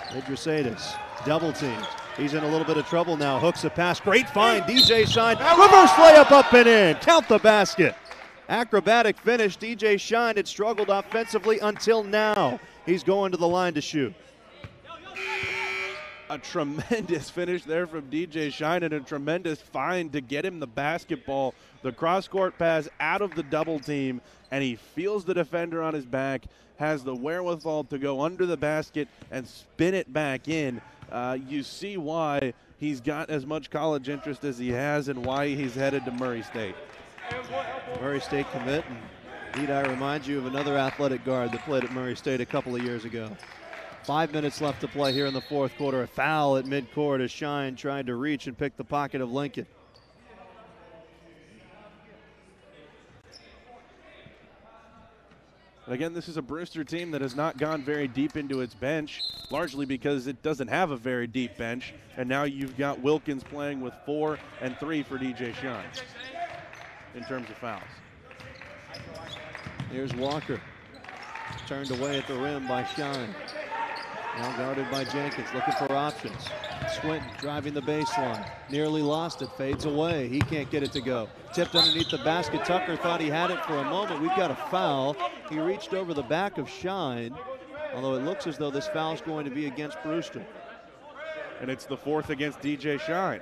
Indrusaitis double teamed. He's in a little bit of trouble now. Hooks a pass. Great find. DJ Shine. Reverse layup up and in. Count the basket. Acrobatic finish. DJ Shine had struggled offensively until now. He's going to the line to shoot. A tremendous finish there from DJ Shine and a tremendous find to get him the basketball. The cross court pass out of the double team, and he feels the defender on his back, has the wherewithal to go under the basket and spin it back in uh, you see why he's got as much college interest as he has and why he's headed to Murray State. Murray State commit. And need I remind you of another athletic guard that played at Murray State a couple of years ago. Five minutes left to play here in the fourth quarter. A foul at midcourt as Shine tried to reach and pick the pocket of Lincoln. Again, this is a Brewster team that has not gone very deep into its bench, largely because it doesn't have a very deep bench. And now you've got Wilkins playing with four and three for DJ Shine in terms of fouls. Here's Walker. Turned away at the rim by Shine. Now guarded by Jenkins, looking for options. Swinton driving the baseline. Nearly lost it, fades away. He can't get it to go. Tipped underneath the basket. Tucker thought he had it for a moment. We've got a foul. He reached over the back of Shine, although it looks as though this foul is going to be against Brewster. And it's the fourth against DJ Shine.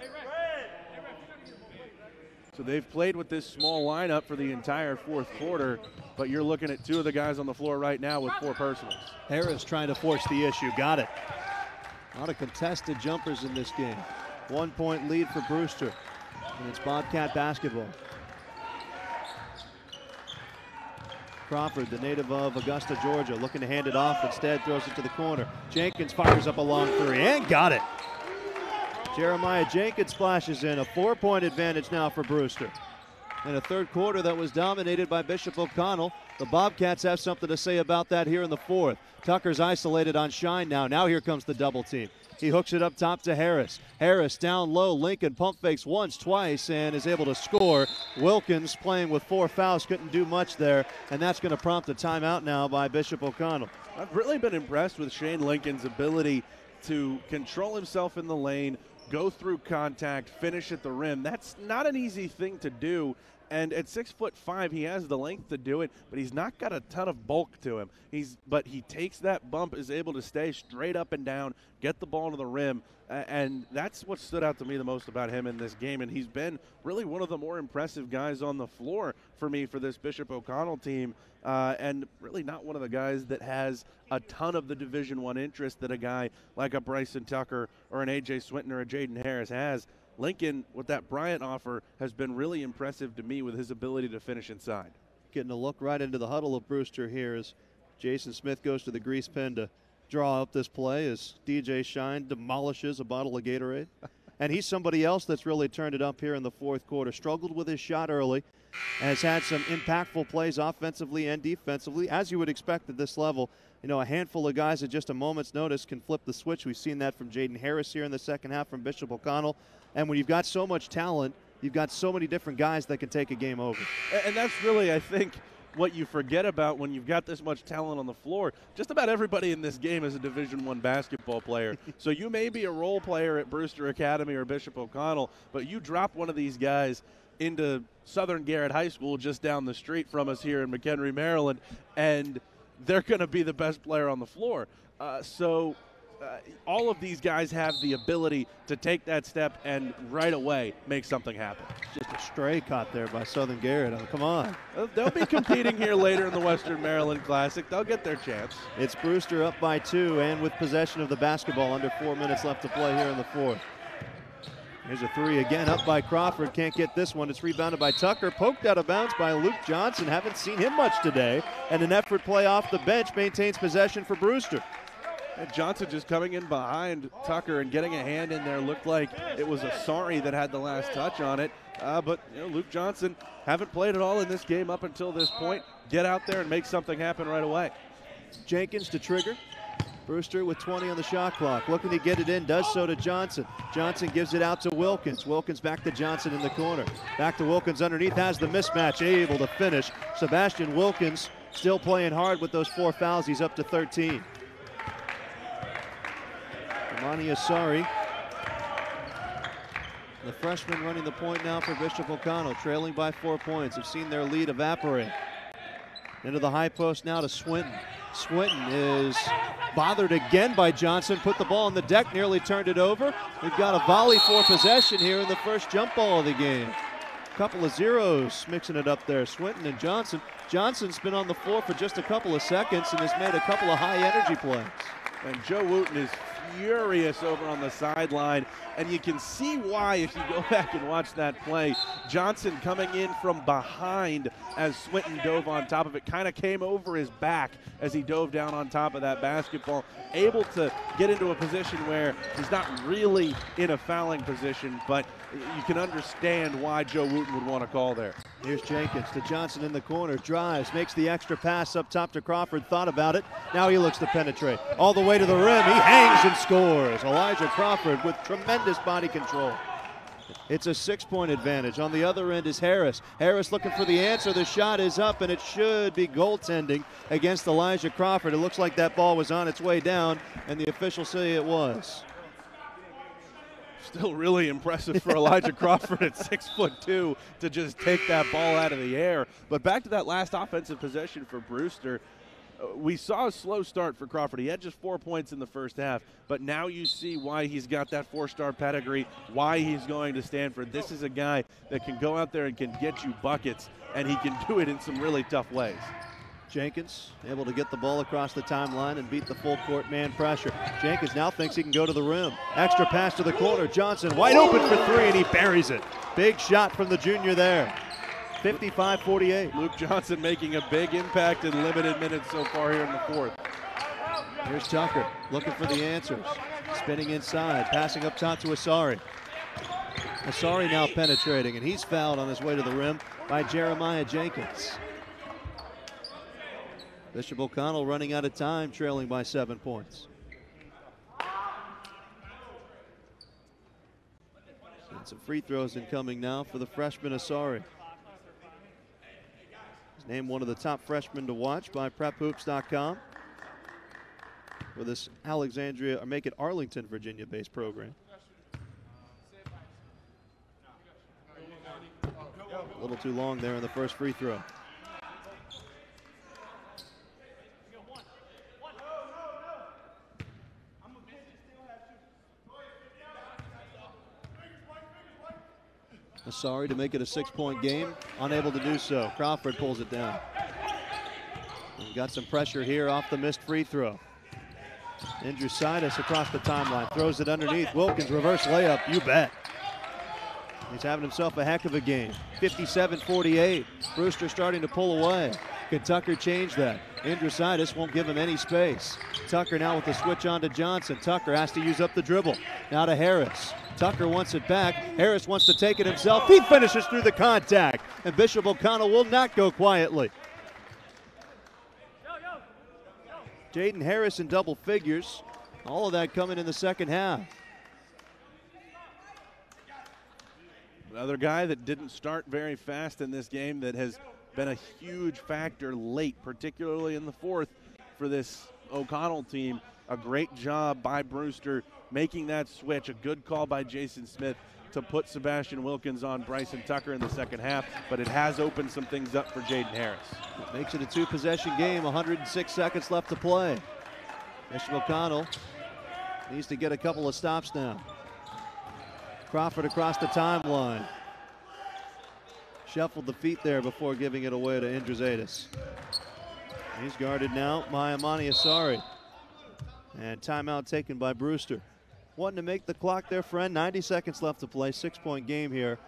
So they've played with this small lineup for the entire fourth quarter, but you're looking at two of the guys on the floor right now with four personals. Harris trying to force the issue. Got it. A lot of contested jumpers in this game. One point lead for Brewster. And it's Bobcat basketball. Crawford, the native of Augusta, Georgia, looking to hand it off. Instead, throws it to the corner. Jenkins fires up a long three and got it. Jeremiah Jenkins splashes in a four point advantage now for Brewster. In a third quarter that was dominated by Bishop O'Connell. The Bobcats have something to say about that here in the fourth. Tucker's isolated on Shine now. Now here comes the double team. He hooks it up top to Harris. Harris down low. Lincoln pump fakes once, twice, and is able to score. Wilkins playing with four fouls couldn't do much there, and that's going to prompt a timeout now by Bishop O'Connell. I've really been impressed with Shane Lincoln's ability to control himself in the lane, go through contact, finish at the rim. That's not an easy thing to do. And at six foot five, he has the length to do it, but he's not got a ton of bulk to him. He's but he takes that bump, is able to stay straight up and down, get the ball to the rim, and that's what stood out to me the most about him in this game. And he's been really one of the more impressive guys on the floor for me for this Bishop O'Connell team, uh, and really not one of the guys that has a ton of the Division One interest that a guy like a Bryson Tucker or an AJ Swinton or a Jaden Harris has. Lincoln, with that Bryant offer, has been really impressive to me with his ability to finish inside. Getting a look right into the huddle of Brewster here as Jason Smith goes to the grease pen to draw up this play as DJ Shine demolishes a bottle of Gatorade. and he's somebody else that's really turned it up here in the fourth quarter. Struggled with his shot early, has had some impactful plays offensively and defensively, as you would expect at this level. You know, a handful of guys at just a moment's notice can flip the switch. We've seen that from Jaden Harris here in the second half from Bishop O'Connell. And when you've got so much talent, you've got so many different guys that can take a game over. And that's really, I think, what you forget about when you've got this much talent on the floor. Just about everybody in this game is a Division One basketball player. so you may be a role player at Brewster Academy or Bishop O'Connell, but you drop one of these guys into Southern Garrett High School just down the street from us here in McHenry, Maryland, and they're going to be the best player on the floor. Uh, so uh, all of these guys have the ability to take that step and right away make something happen. Just a stray caught there by Southern Garrett. Oh, come on. They'll be competing here later in the Western Maryland Classic. They'll get their chance. It's Brewster up by two and with possession of the basketball under four minutes left to play here in the fourth. Here's a three again up by Crawford. Can't get this one. It's rebounded by Tucker. Poked out of bounds by Luke Johnson. Haven't seen him much today. And an effort play off the bench maintains possession for Brewster. And Johnson just coming in behind Tucker and getting a hand in there looked like it was Asari that had the last touch on it. Uh, but you know, Luke Johnson haven't played at all in this game up until this point. Get out there and make something happen right away. Jenkins to trigger. Brewster with 20 on the shot clock. Looking to get it in, does so to Johnson. Johnson gives it out to Wilkins. Wilkins back to Johnson in the corner. Back to Wilkins underneath, has the mismatch, able to finish. Sebastian Wilkins still playing hard with those four fouls. He's up to 13. Amani Asari, the freshman running the point now for Bishop O'Connell, trailing by four points. Have seen their lead evaporate. Into the high post now to Swinton. Swinton is bothered again by Johnson, put the ball on the deck, nearly turned it over. We've got a volley for possession here in the first jump ball of the game. A Couple of zeros mixing it up there, Swinton and Johnson. Johnson's been on the floor for just a couple of seconds and has made a couple of high energy plays. And Joe Wootten is furious over on the sideline. And you can see why if you go back and watch that play. Johnson coming in from behind as Swinton dove on top of it, kind of came over his back as he dove down on top of that basketball, able to get into a position where he's not really in a fouling position, but you can understand why Joe Wootten would want to call there. Here's Jenkins to Johnson in the corner, drives, makes the extra pass up top to Crawford, thought about it. Now he looks to penetrate. All the way to the rim, he hangs and scores. Elijah Crawford with tremendous body control. It's a six point advantage. On the other end is Harris. Harris looking for the answer. The shot is up, and it should be goaltending against Elijah Crawford. It looks like that ball was on its way down, and the officials say it was. Still really impressive for Elijah Crawford at six foot two to just take that ball out of the air. But back to that last offensive possession for Brewster. Uh, we saw a slow start for Crawford. He had just four points in the first half, but now you see why he's got that four star pedigree, why he's going to Stanford. This is a guy that can go out there and can get you buckets, and he can do it in some really tough ways. Jenkins able to get the ball across the timeline and beat the full court man pressure. Jenkins now thinks he can go to the rim. Extra pass to the corner. Johnson wide open for three and he buries it. Big shot from the junior there. 55 48. Luke Johnson making a big impact in limited minutes so far here in the fourth. Here's Tucker looking for the answers. Spinning inside, passing up top to Asari. Asari now penetrating, and he's fouled on his way to the rim by Jeremiah Jenkins. Bishop O'Connell running out of time, trailing by seven points. And some free throws incoming now for the freshman Asari. He's named one of the top freshmen to watch by PrepHoops.com for this Alexandria, or make it Arlington, Virginia based program. A little too long there in the first free throw. Asari to make it a six point game. Unable to do so. Crawford pulls it down. Got some pressure here off the missed free throw. Andrew Indrusaitis across the timeline. Throws it underneath. Wilkins reverse layup. You bet. He's having himself a heck of a game. 57 48. Brewster starting to pull away. Can Tucker change that? Indrusaitis won't give him any space. Tucker now with the switch on to Johnson. Tucker has to use up the dribble. Now to Harris. Tucker wants it back. Harris wants to take it himself. He finishes through the contact. And Bishop O'Connell will not go quietly. Jaden Harris in double figures. All of that coming in the second half. Another guy that didn't start very fast in this game that has been a huge factor late, particularly in the fourth for this O'Connell team. A great job by Brewster making that switch. A good call by Jason Smith to put Sebastian Wilkins on Bryson Tucker in the second half, but it has opened some things up for Jaden Harris. It makes it a two possession game, 106 seconds left to play. Bishop O'Connell needs to get a couple of stops now. Crawford across the timeline. Shuffled the feet there before giving it away to Indrusaitis. He's guarded now by Amani Asari. And timeout taken by Brewster. Wanting to make the clock there, friend. 90 seconds left to play. Six point game here.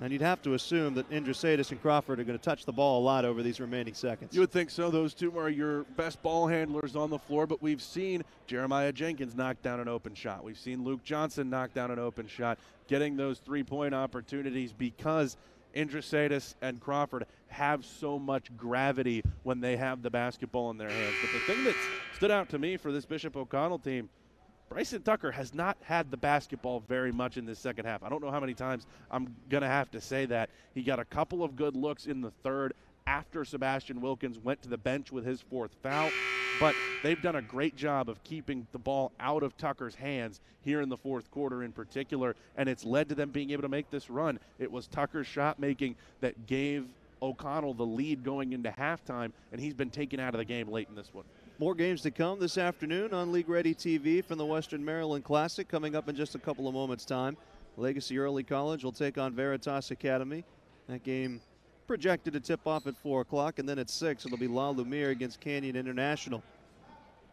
And you'd have to assume that Indrusaitis and Crawford are going to touch the ball a lot over these remaining seconds. You would think so. Those two are your best ball handlers on the floor, but we've seen Jeremiah Jenkins knock down an open shot. We've seen Luke Johnson knock down an open shot, getting those three point opportunities because Indrusaitis and Crawford have so much gravity when they have the basketball in their hands. But the thing that stood out to me for this Bishop O'Connell team Bryson Tucker has not had the basketball very much in this second half. I don't know how many times I'm going to have to say that. He got a couple of good looks in the third after Sebastian Wilkins went to the bench with his fourth foul. But they've done a great job of keeping the ball out of Tucker's hands here in the fourth quarter in particular, and it's led to them being able to make this run. It was Tucker's shot making that gave O'Connell the lead going into halftime, and he's been taken out of the game late in this one. More games to come this afternoon on League Ready TV from the Western Maryland Classic coming up in just a couple of moments' time. Legacy Early College will take on Veritas Academy. That game projected to tip off at 4 o'clock, and then at 6 it'll be La Lumiere against Canyon International.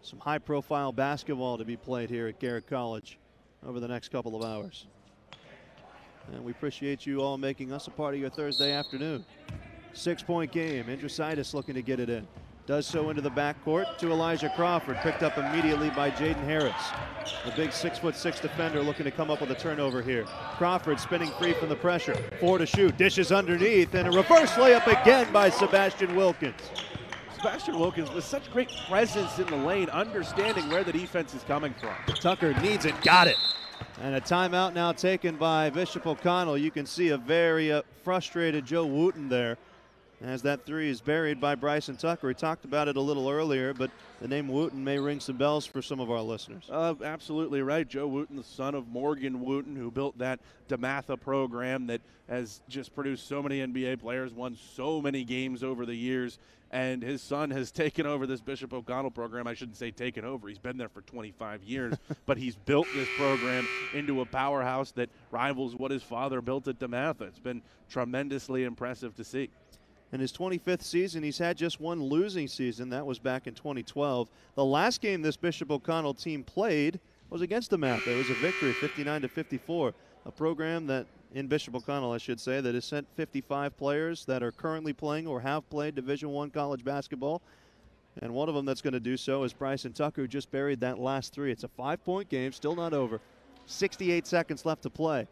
Some high profile basketball to be played here at Garrett College over the next couple of hours. And we appreciate you all making us a part of your Thursday afternoon. Six point game. Indrusaitis looking to get it in. Does so into the backcourt to Elijah Crawford, picked up immediately by Jaden Harris. The big six foot six defender looking to come up with a turnover here. Crawford spinning free from the pressure. Four to shoot, dishes underneath, and a reverse layup again by Sebastian Wilkins. Sebastian Wilkins with such great presence in the lane, understanding where the defense is coming from. Tucker needs it, got it. And a timeout now taken by Bishop O'Connell. You can see a very uh, frustrated Joe Wootten there as that three is buried by Bryson Tucker. We talked about it a little earlier, but the name Wootten may ring some bells for some of our listeners. Uh, absolutely right. Joe Wootten, the son of Morgan Wootten, who built that DeMatha program that has just produced so many NBA players, won so many games over the years. And his son has taken over this Bishop O'Connell program. I shouldn't say taken over, he's been there for 25 years, but he's built this program into a powerhouse that rivals what his father built at DeMatha. It's been tremendously impressive to see. In his 25th season, he's had just one losing season. That was back in 2012. The last game this Bishop O'Connell team played was against DeMatha. It was a victory, 59 to 54. A program that in Bishop O'Connell, I should say, that has sent 55 players that are currently playing or have played Division One college basketball. And one of them that's going to do so is Bryson Tucker, who just buried that last three. It's a five-point game, still not over. 68 seconds left to play.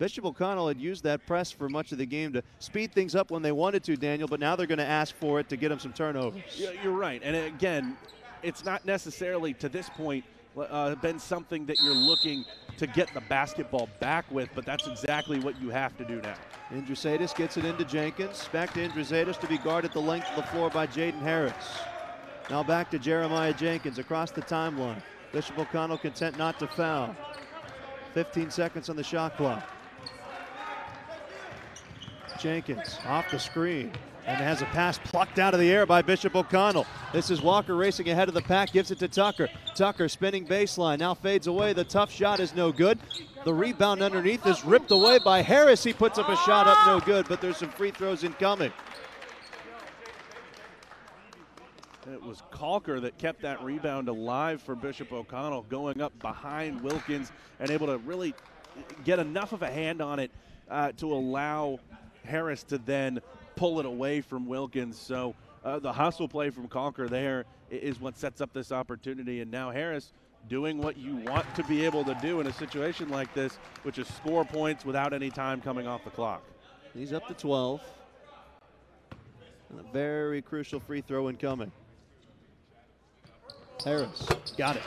Bishop O'Connell had used that press for much of the game to speed things up when they wanted to, Daniel, but now they're going to ask for it to get them some turnovers. Yeah, you're right. And again, it's not necessarily to this point uh, been something that you're looking to get the basketball back with, but that's exactly what you have to do now. Indrusaitis gets it into Jenkins. Back to Indrusaitis to be guarded the length of the floor by Jaden Harris. Now back to Jeremiah Jenkins across the timeline. Bishop O'Connell content not to foul. 15 seconds on the shot clock. Jenkins off the screen and has a pass plucked out of the air by Bishop O'Connell. This is Walker racing ahead of the pack, gives it to Tucker. Tucker spinning baseline, now fades away. The tough shot is no good. The rebound underneath is ripped away by Harris. He puts up a shot up no good, but there's some free throws incoming. It was Calker that kept that rebound alive for Bishop O'Connell, going up behind Wilkins and able to really get enough of a hand on it uh, to allow Harris to then pull it away from Wilkins. So uh, the hustle play from Conker there is what sets up this opportunity. And now Harris doing what you want to be able to do in a situation like this, which is score points without any time coming off the clock. He's up to 12. And a very crucial free throw incoming. Harris got it.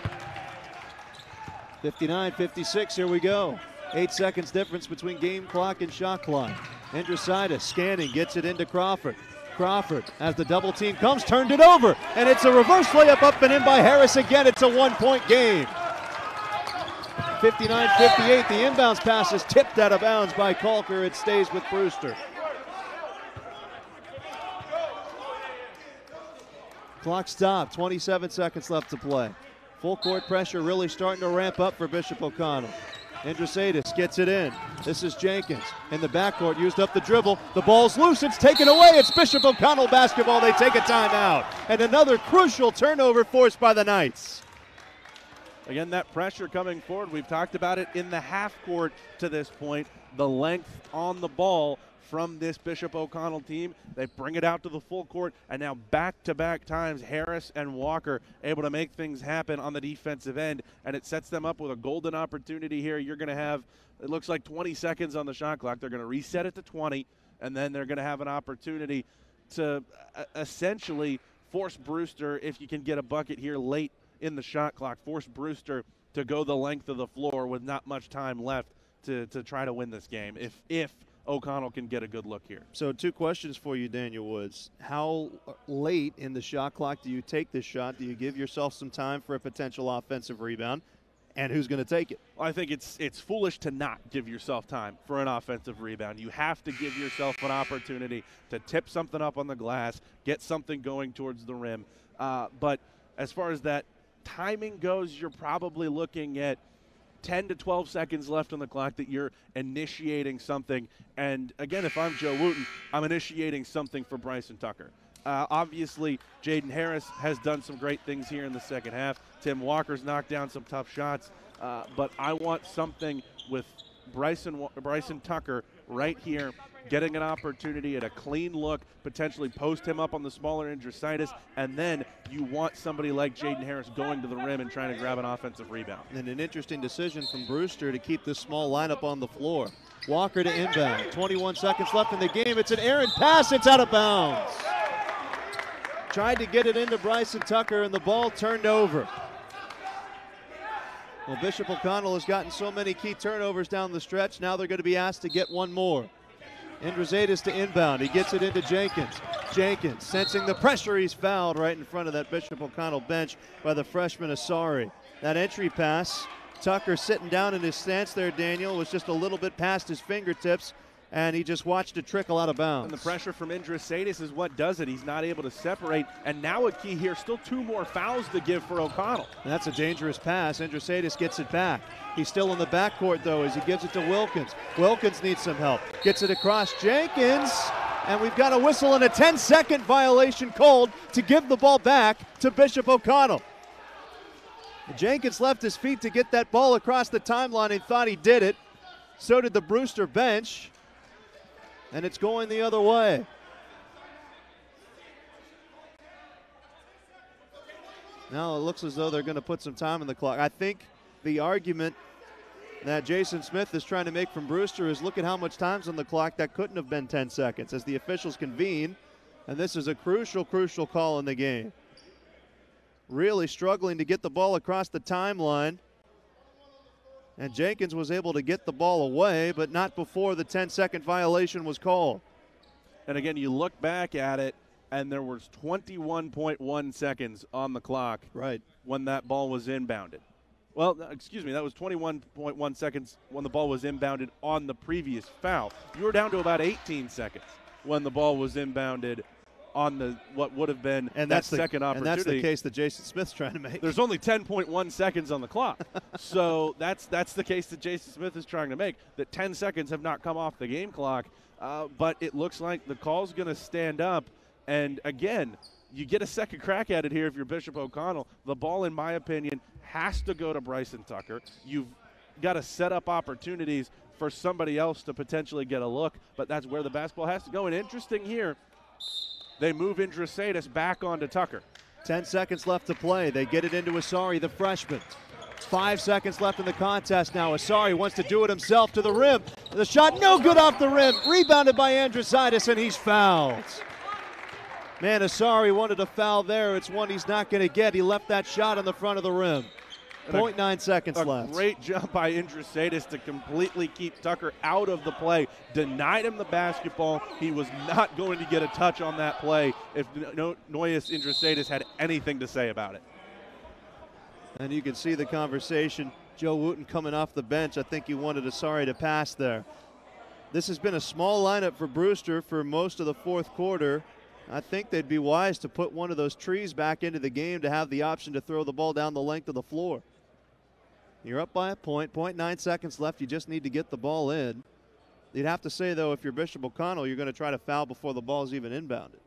59 56, here we go. Eight seconds difference between game clock and shot clock. Indrusaitis scanning, gets it into Crawford. Crawford, as the double team comes, turned it over, and it's a reverse layup up and in by Harris again. It's a one point game. 59 58. The inbounds pass is tipped out of bounds by Calker. It stays with Brewster. Clock stopped. 27 seconds left to play. Full court pressure really starting to ramp up for Bishop O'Connell. Indrusaitis gets it in. This is Jenkins in the backcourt, used up the dribble. The ball's loose, it's taken away. It's Bishop O'Connell basketball. They take a timeout. And another crucial turnover forced by the Knights. Again, that pressure coming forward. We've talked about it in the half court to this point. The length on the ball from this Bishop O'Connell team. They bring it out to the full court, and now back to back times, Harris and Walker able to make things happen on the defensive end, and it sets them up with a golden opportunity here. You're going to have, it looks like 20 seconds on the shot clock. They're going to reset it to 20, and then they're going to have an opportunity to uh, essentially force Brewster, if you can get a bucket here late in the shot clock, force Brewster to go the length of the floor with not much time left to, to try to win this game. If if O'Connell can get a good look here. So, two questions for you, Daniel Woods. How late in the shot clock do you take this shot? Do you give yourself some time for a potential offensive rebound? And who's going to take it? I think it's it's foolish to not give yourself time for an offensive rebound. You have to give yourself an opportunity to tip something up on the glass, get something going towards the rim. Uh, but as far as that timing goes, you're probably looking at – 10 to 12 seconds left on the clock that you're initiating something. And again, if I'm Joe Wootten, I'm initiating something for Bryson Tucker. Uh, obviously, Jaden Harris has done some great things here in the second half. Tim Walker's knocked down some tough shots, uh, but I want something with Bryson Bryson Tucker right here getting an opportunity at a clean look, potentially post him up on the smaller Indrusaitis, and then you want somebody like Jaden Harris going to the rim and trying to grab an offensive rebound. And an interesting decision from Brewster to keep this small lineup on the floor. Walker to inbound. 21 seconds left in the game. It's an errant pass. It's out of bounds. Tried to get it into Bryson Tucker, and the ball turned over. Well, Bishop O'Connell has gotten so many key turnovers down the stretch. Now they're going to be asked to get one more. Indrusaitis to inbound. He gets it into Jenkins. Jenkins sensing the pressure. He's fouled right in front of that Bishop O'Connell bench by the freshman Asari. That entry pass, Tucker sitting down in his stance there, Daniel, was just a little bit past his fingertips and he just watched it trickle out of bounds. And the pressure from Indrusaitis is what does it. He's not able to separate. And now a key here, still two more fouls to give for O'Connell. And that's a dangerous pass. Indrusaitis gets it back. He's still in the backcourt, though, as he gives it to Wilkins. Wilkins needs some help. Gets it across Jenkins. And we've got a whistle and a 10 second violation called to give the ball back to Bishop O'Connell. Jenkins left his feet to get that ball across the timeline and thought he did it. So did the Brewster bench and it's going the other way. Now it looks as though they're going to put some time on the clock. I think the argument that Jason Smith is trying to make from Brewster is look at how much time's on the clock. That couldn't have been 10 seconds as the officials convene, and this is a crucial, crucial call in the game. Really struggling to get the ball across the timeline. And Jenkins was able to get the ball away, but not before the 10 second violation was called. And again, you look back at it, and there was 21.1 seconds on the clock right when that ball was inbounded. Well, excuse me, that was 21.1 seconds when the ball was inbounded on the previous foul. You were down to about 18 seconds when the ball was inbounded on the what would have been and that's that the, second opportunity. And that's the case that Jason Smith's trying to make. There's only 10.1 seconds on the clock, so that's that's the case that Jason Smith is trying to make. That 10 seconds have not come off the game clock, uh, but it looks like the call's going to stand up. And again, you get a second crack at it here if you're Bishop O'Connell. The ball, in my opinion, has to go to Bryson Tucker. You've got to set up opportunities for somebody else to potentially get a look, but that's where the basketball has to go. And interesting here, they move Indrusaitis back onto Tucker. 10 seconds left to play. They get it into Asari, the freshman. Five seconds left in the contest now. Asari wants to do it himself to the rim. The shot no good off the rim. Rebounded by Indrusaitis, and he's fouled. Man, Asari wanted a foul there. It's one he's not going to get. He left that shot on the front of the rim. 0.9 seconds a left. Great jump by Indrusaitis to completely keep Tucker out of the play. Denied him the basketball. He was not going to get a touch on that play if no- Nojus Indrusaitis had anything to say about it. And you can see the conversation. Joe Wootten coming off the bench. I think he wanted Asari to pass there. This has been a small lineup for Brewster for most of the fourth quarter. I think they'd be wise to put one of those trees back into the game to have the option to throw the ball down the length of the floor. You're up by a point, 0.9 seconds left. You just need to get the ball in. You'd have to say, though, if you're Bishop O'Connell, you're going to try to foul before the ball's even inbounded.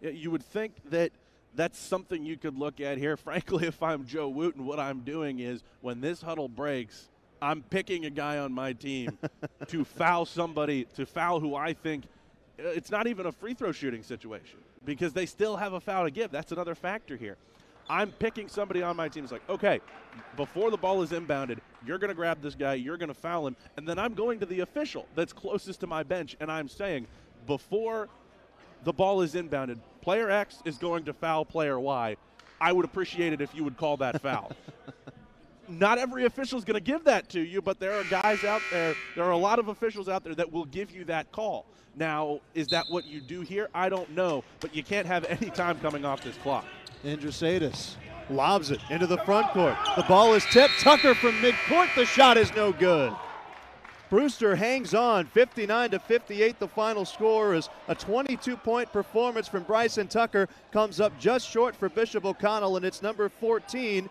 Yeah, you would think that that's something you could look at here. Frankly, if I'm Joe Wootten, what I'm doing is when this huddle breaks, I'm picking a guy on my team to foul somebody, to foul who I think uh, it's not even a free throw shooting situation because they still have a foul to give. That's another factor here. I'm picking somebody on my team. It's like, okay, before the ball is inbounded, you're going to grab this guy, you're going to foul him, and then I'm going to the official that's closest to my bench, and I'm saying, before the ball is inbounded, player X is going to foul player Y. I would appreciate it if you would call that foul. Not every official is going to give that to you, but there are guys out there, there are a lot of officials out there that will give you that call. Now, is that what you do here? I don't know, but you can't have any time coming off this clock. Indrusaitis lobs it into the front court. The ball is tipped. Tucker from midcourt. The shot is no good. Brewster hangs on 59 to 58. The final score is a 22 point performance from Bryson Tucker. Comes up just short for Bishop O'Connell, and it's number 14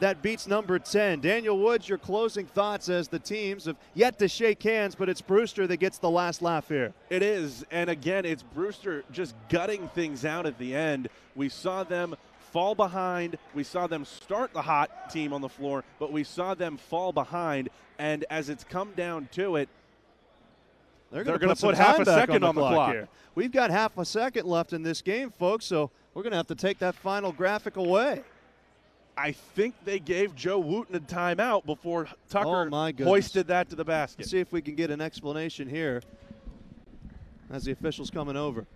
that beats number 10. Daniel Woods, your closing thoughts as the teams have yet to shake hands, but it's Brewster that gets the last laugh here. It is. And again, it's Brewster just gutting things out at the end. We saw them fall behind. We saw them start the hot team on the floor, but we saw them fall behind. And as it's come down to it, they're going to put, put half a second on the, on the clock. Here. We've got half a second left in this game, folks, so we're going to have to take that final graphic away. I think they gave Joe Wootten a timeout before Tucker oh hoisted that to the basket. Let's see if we can get an explanation here as the official's coming over.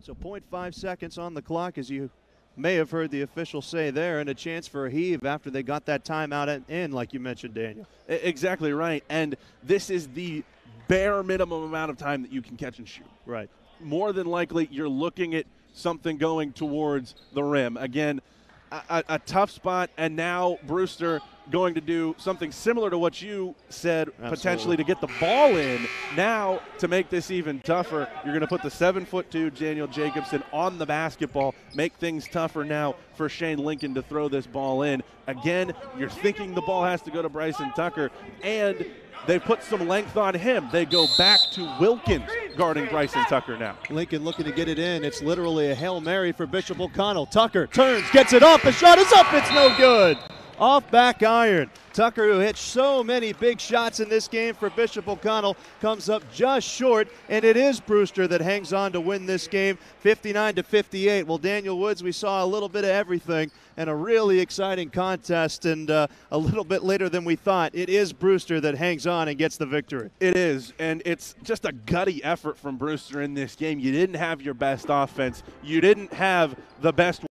So 0.5 seconds on the clock as you may have heard the official say there, and a chance for a heave after they got that timeout in, like you mentioned, Daniel. Exactly right. And this is the bare minimum amount of time that you can catch and shoot. Right. More than likely, you're looking at something going towards the rim. Again, a, a, tough spot, and now Brewster going to do something similar to what you said, Absolutely. potentially to get the ball in. Now, to make this even tougher, you're going to put the seven foot two Daniel Jacobsen on the basketball, make things tougher now for Shane Lincoln to throw this ball in. Again, you're thinking the ball has to go to Bryson Tucker, and they put some length on him. They go back to Wilkins guarding Bryson Tucker now. Lincoln looking to get it in. It's literally a Hail Mary for Bishop O'Connell. Tucker turns, gets it off. The shot is up. It's no good. Off back iron. Tucker, who hit so many big shots in this game for Bishop O'Connell, comes up just short, and it is Brewster that hangs on to win this game 59 to 58. Well, Daniel Woods, we saw a little bit of everything and a really exciting contest, and uh, a little bit later than we thought. It is Brewster that hangs on and gets the victory. It is, and it's just a gutty effort from Brewster in this game. You didn't have your best offense, you didn't have the best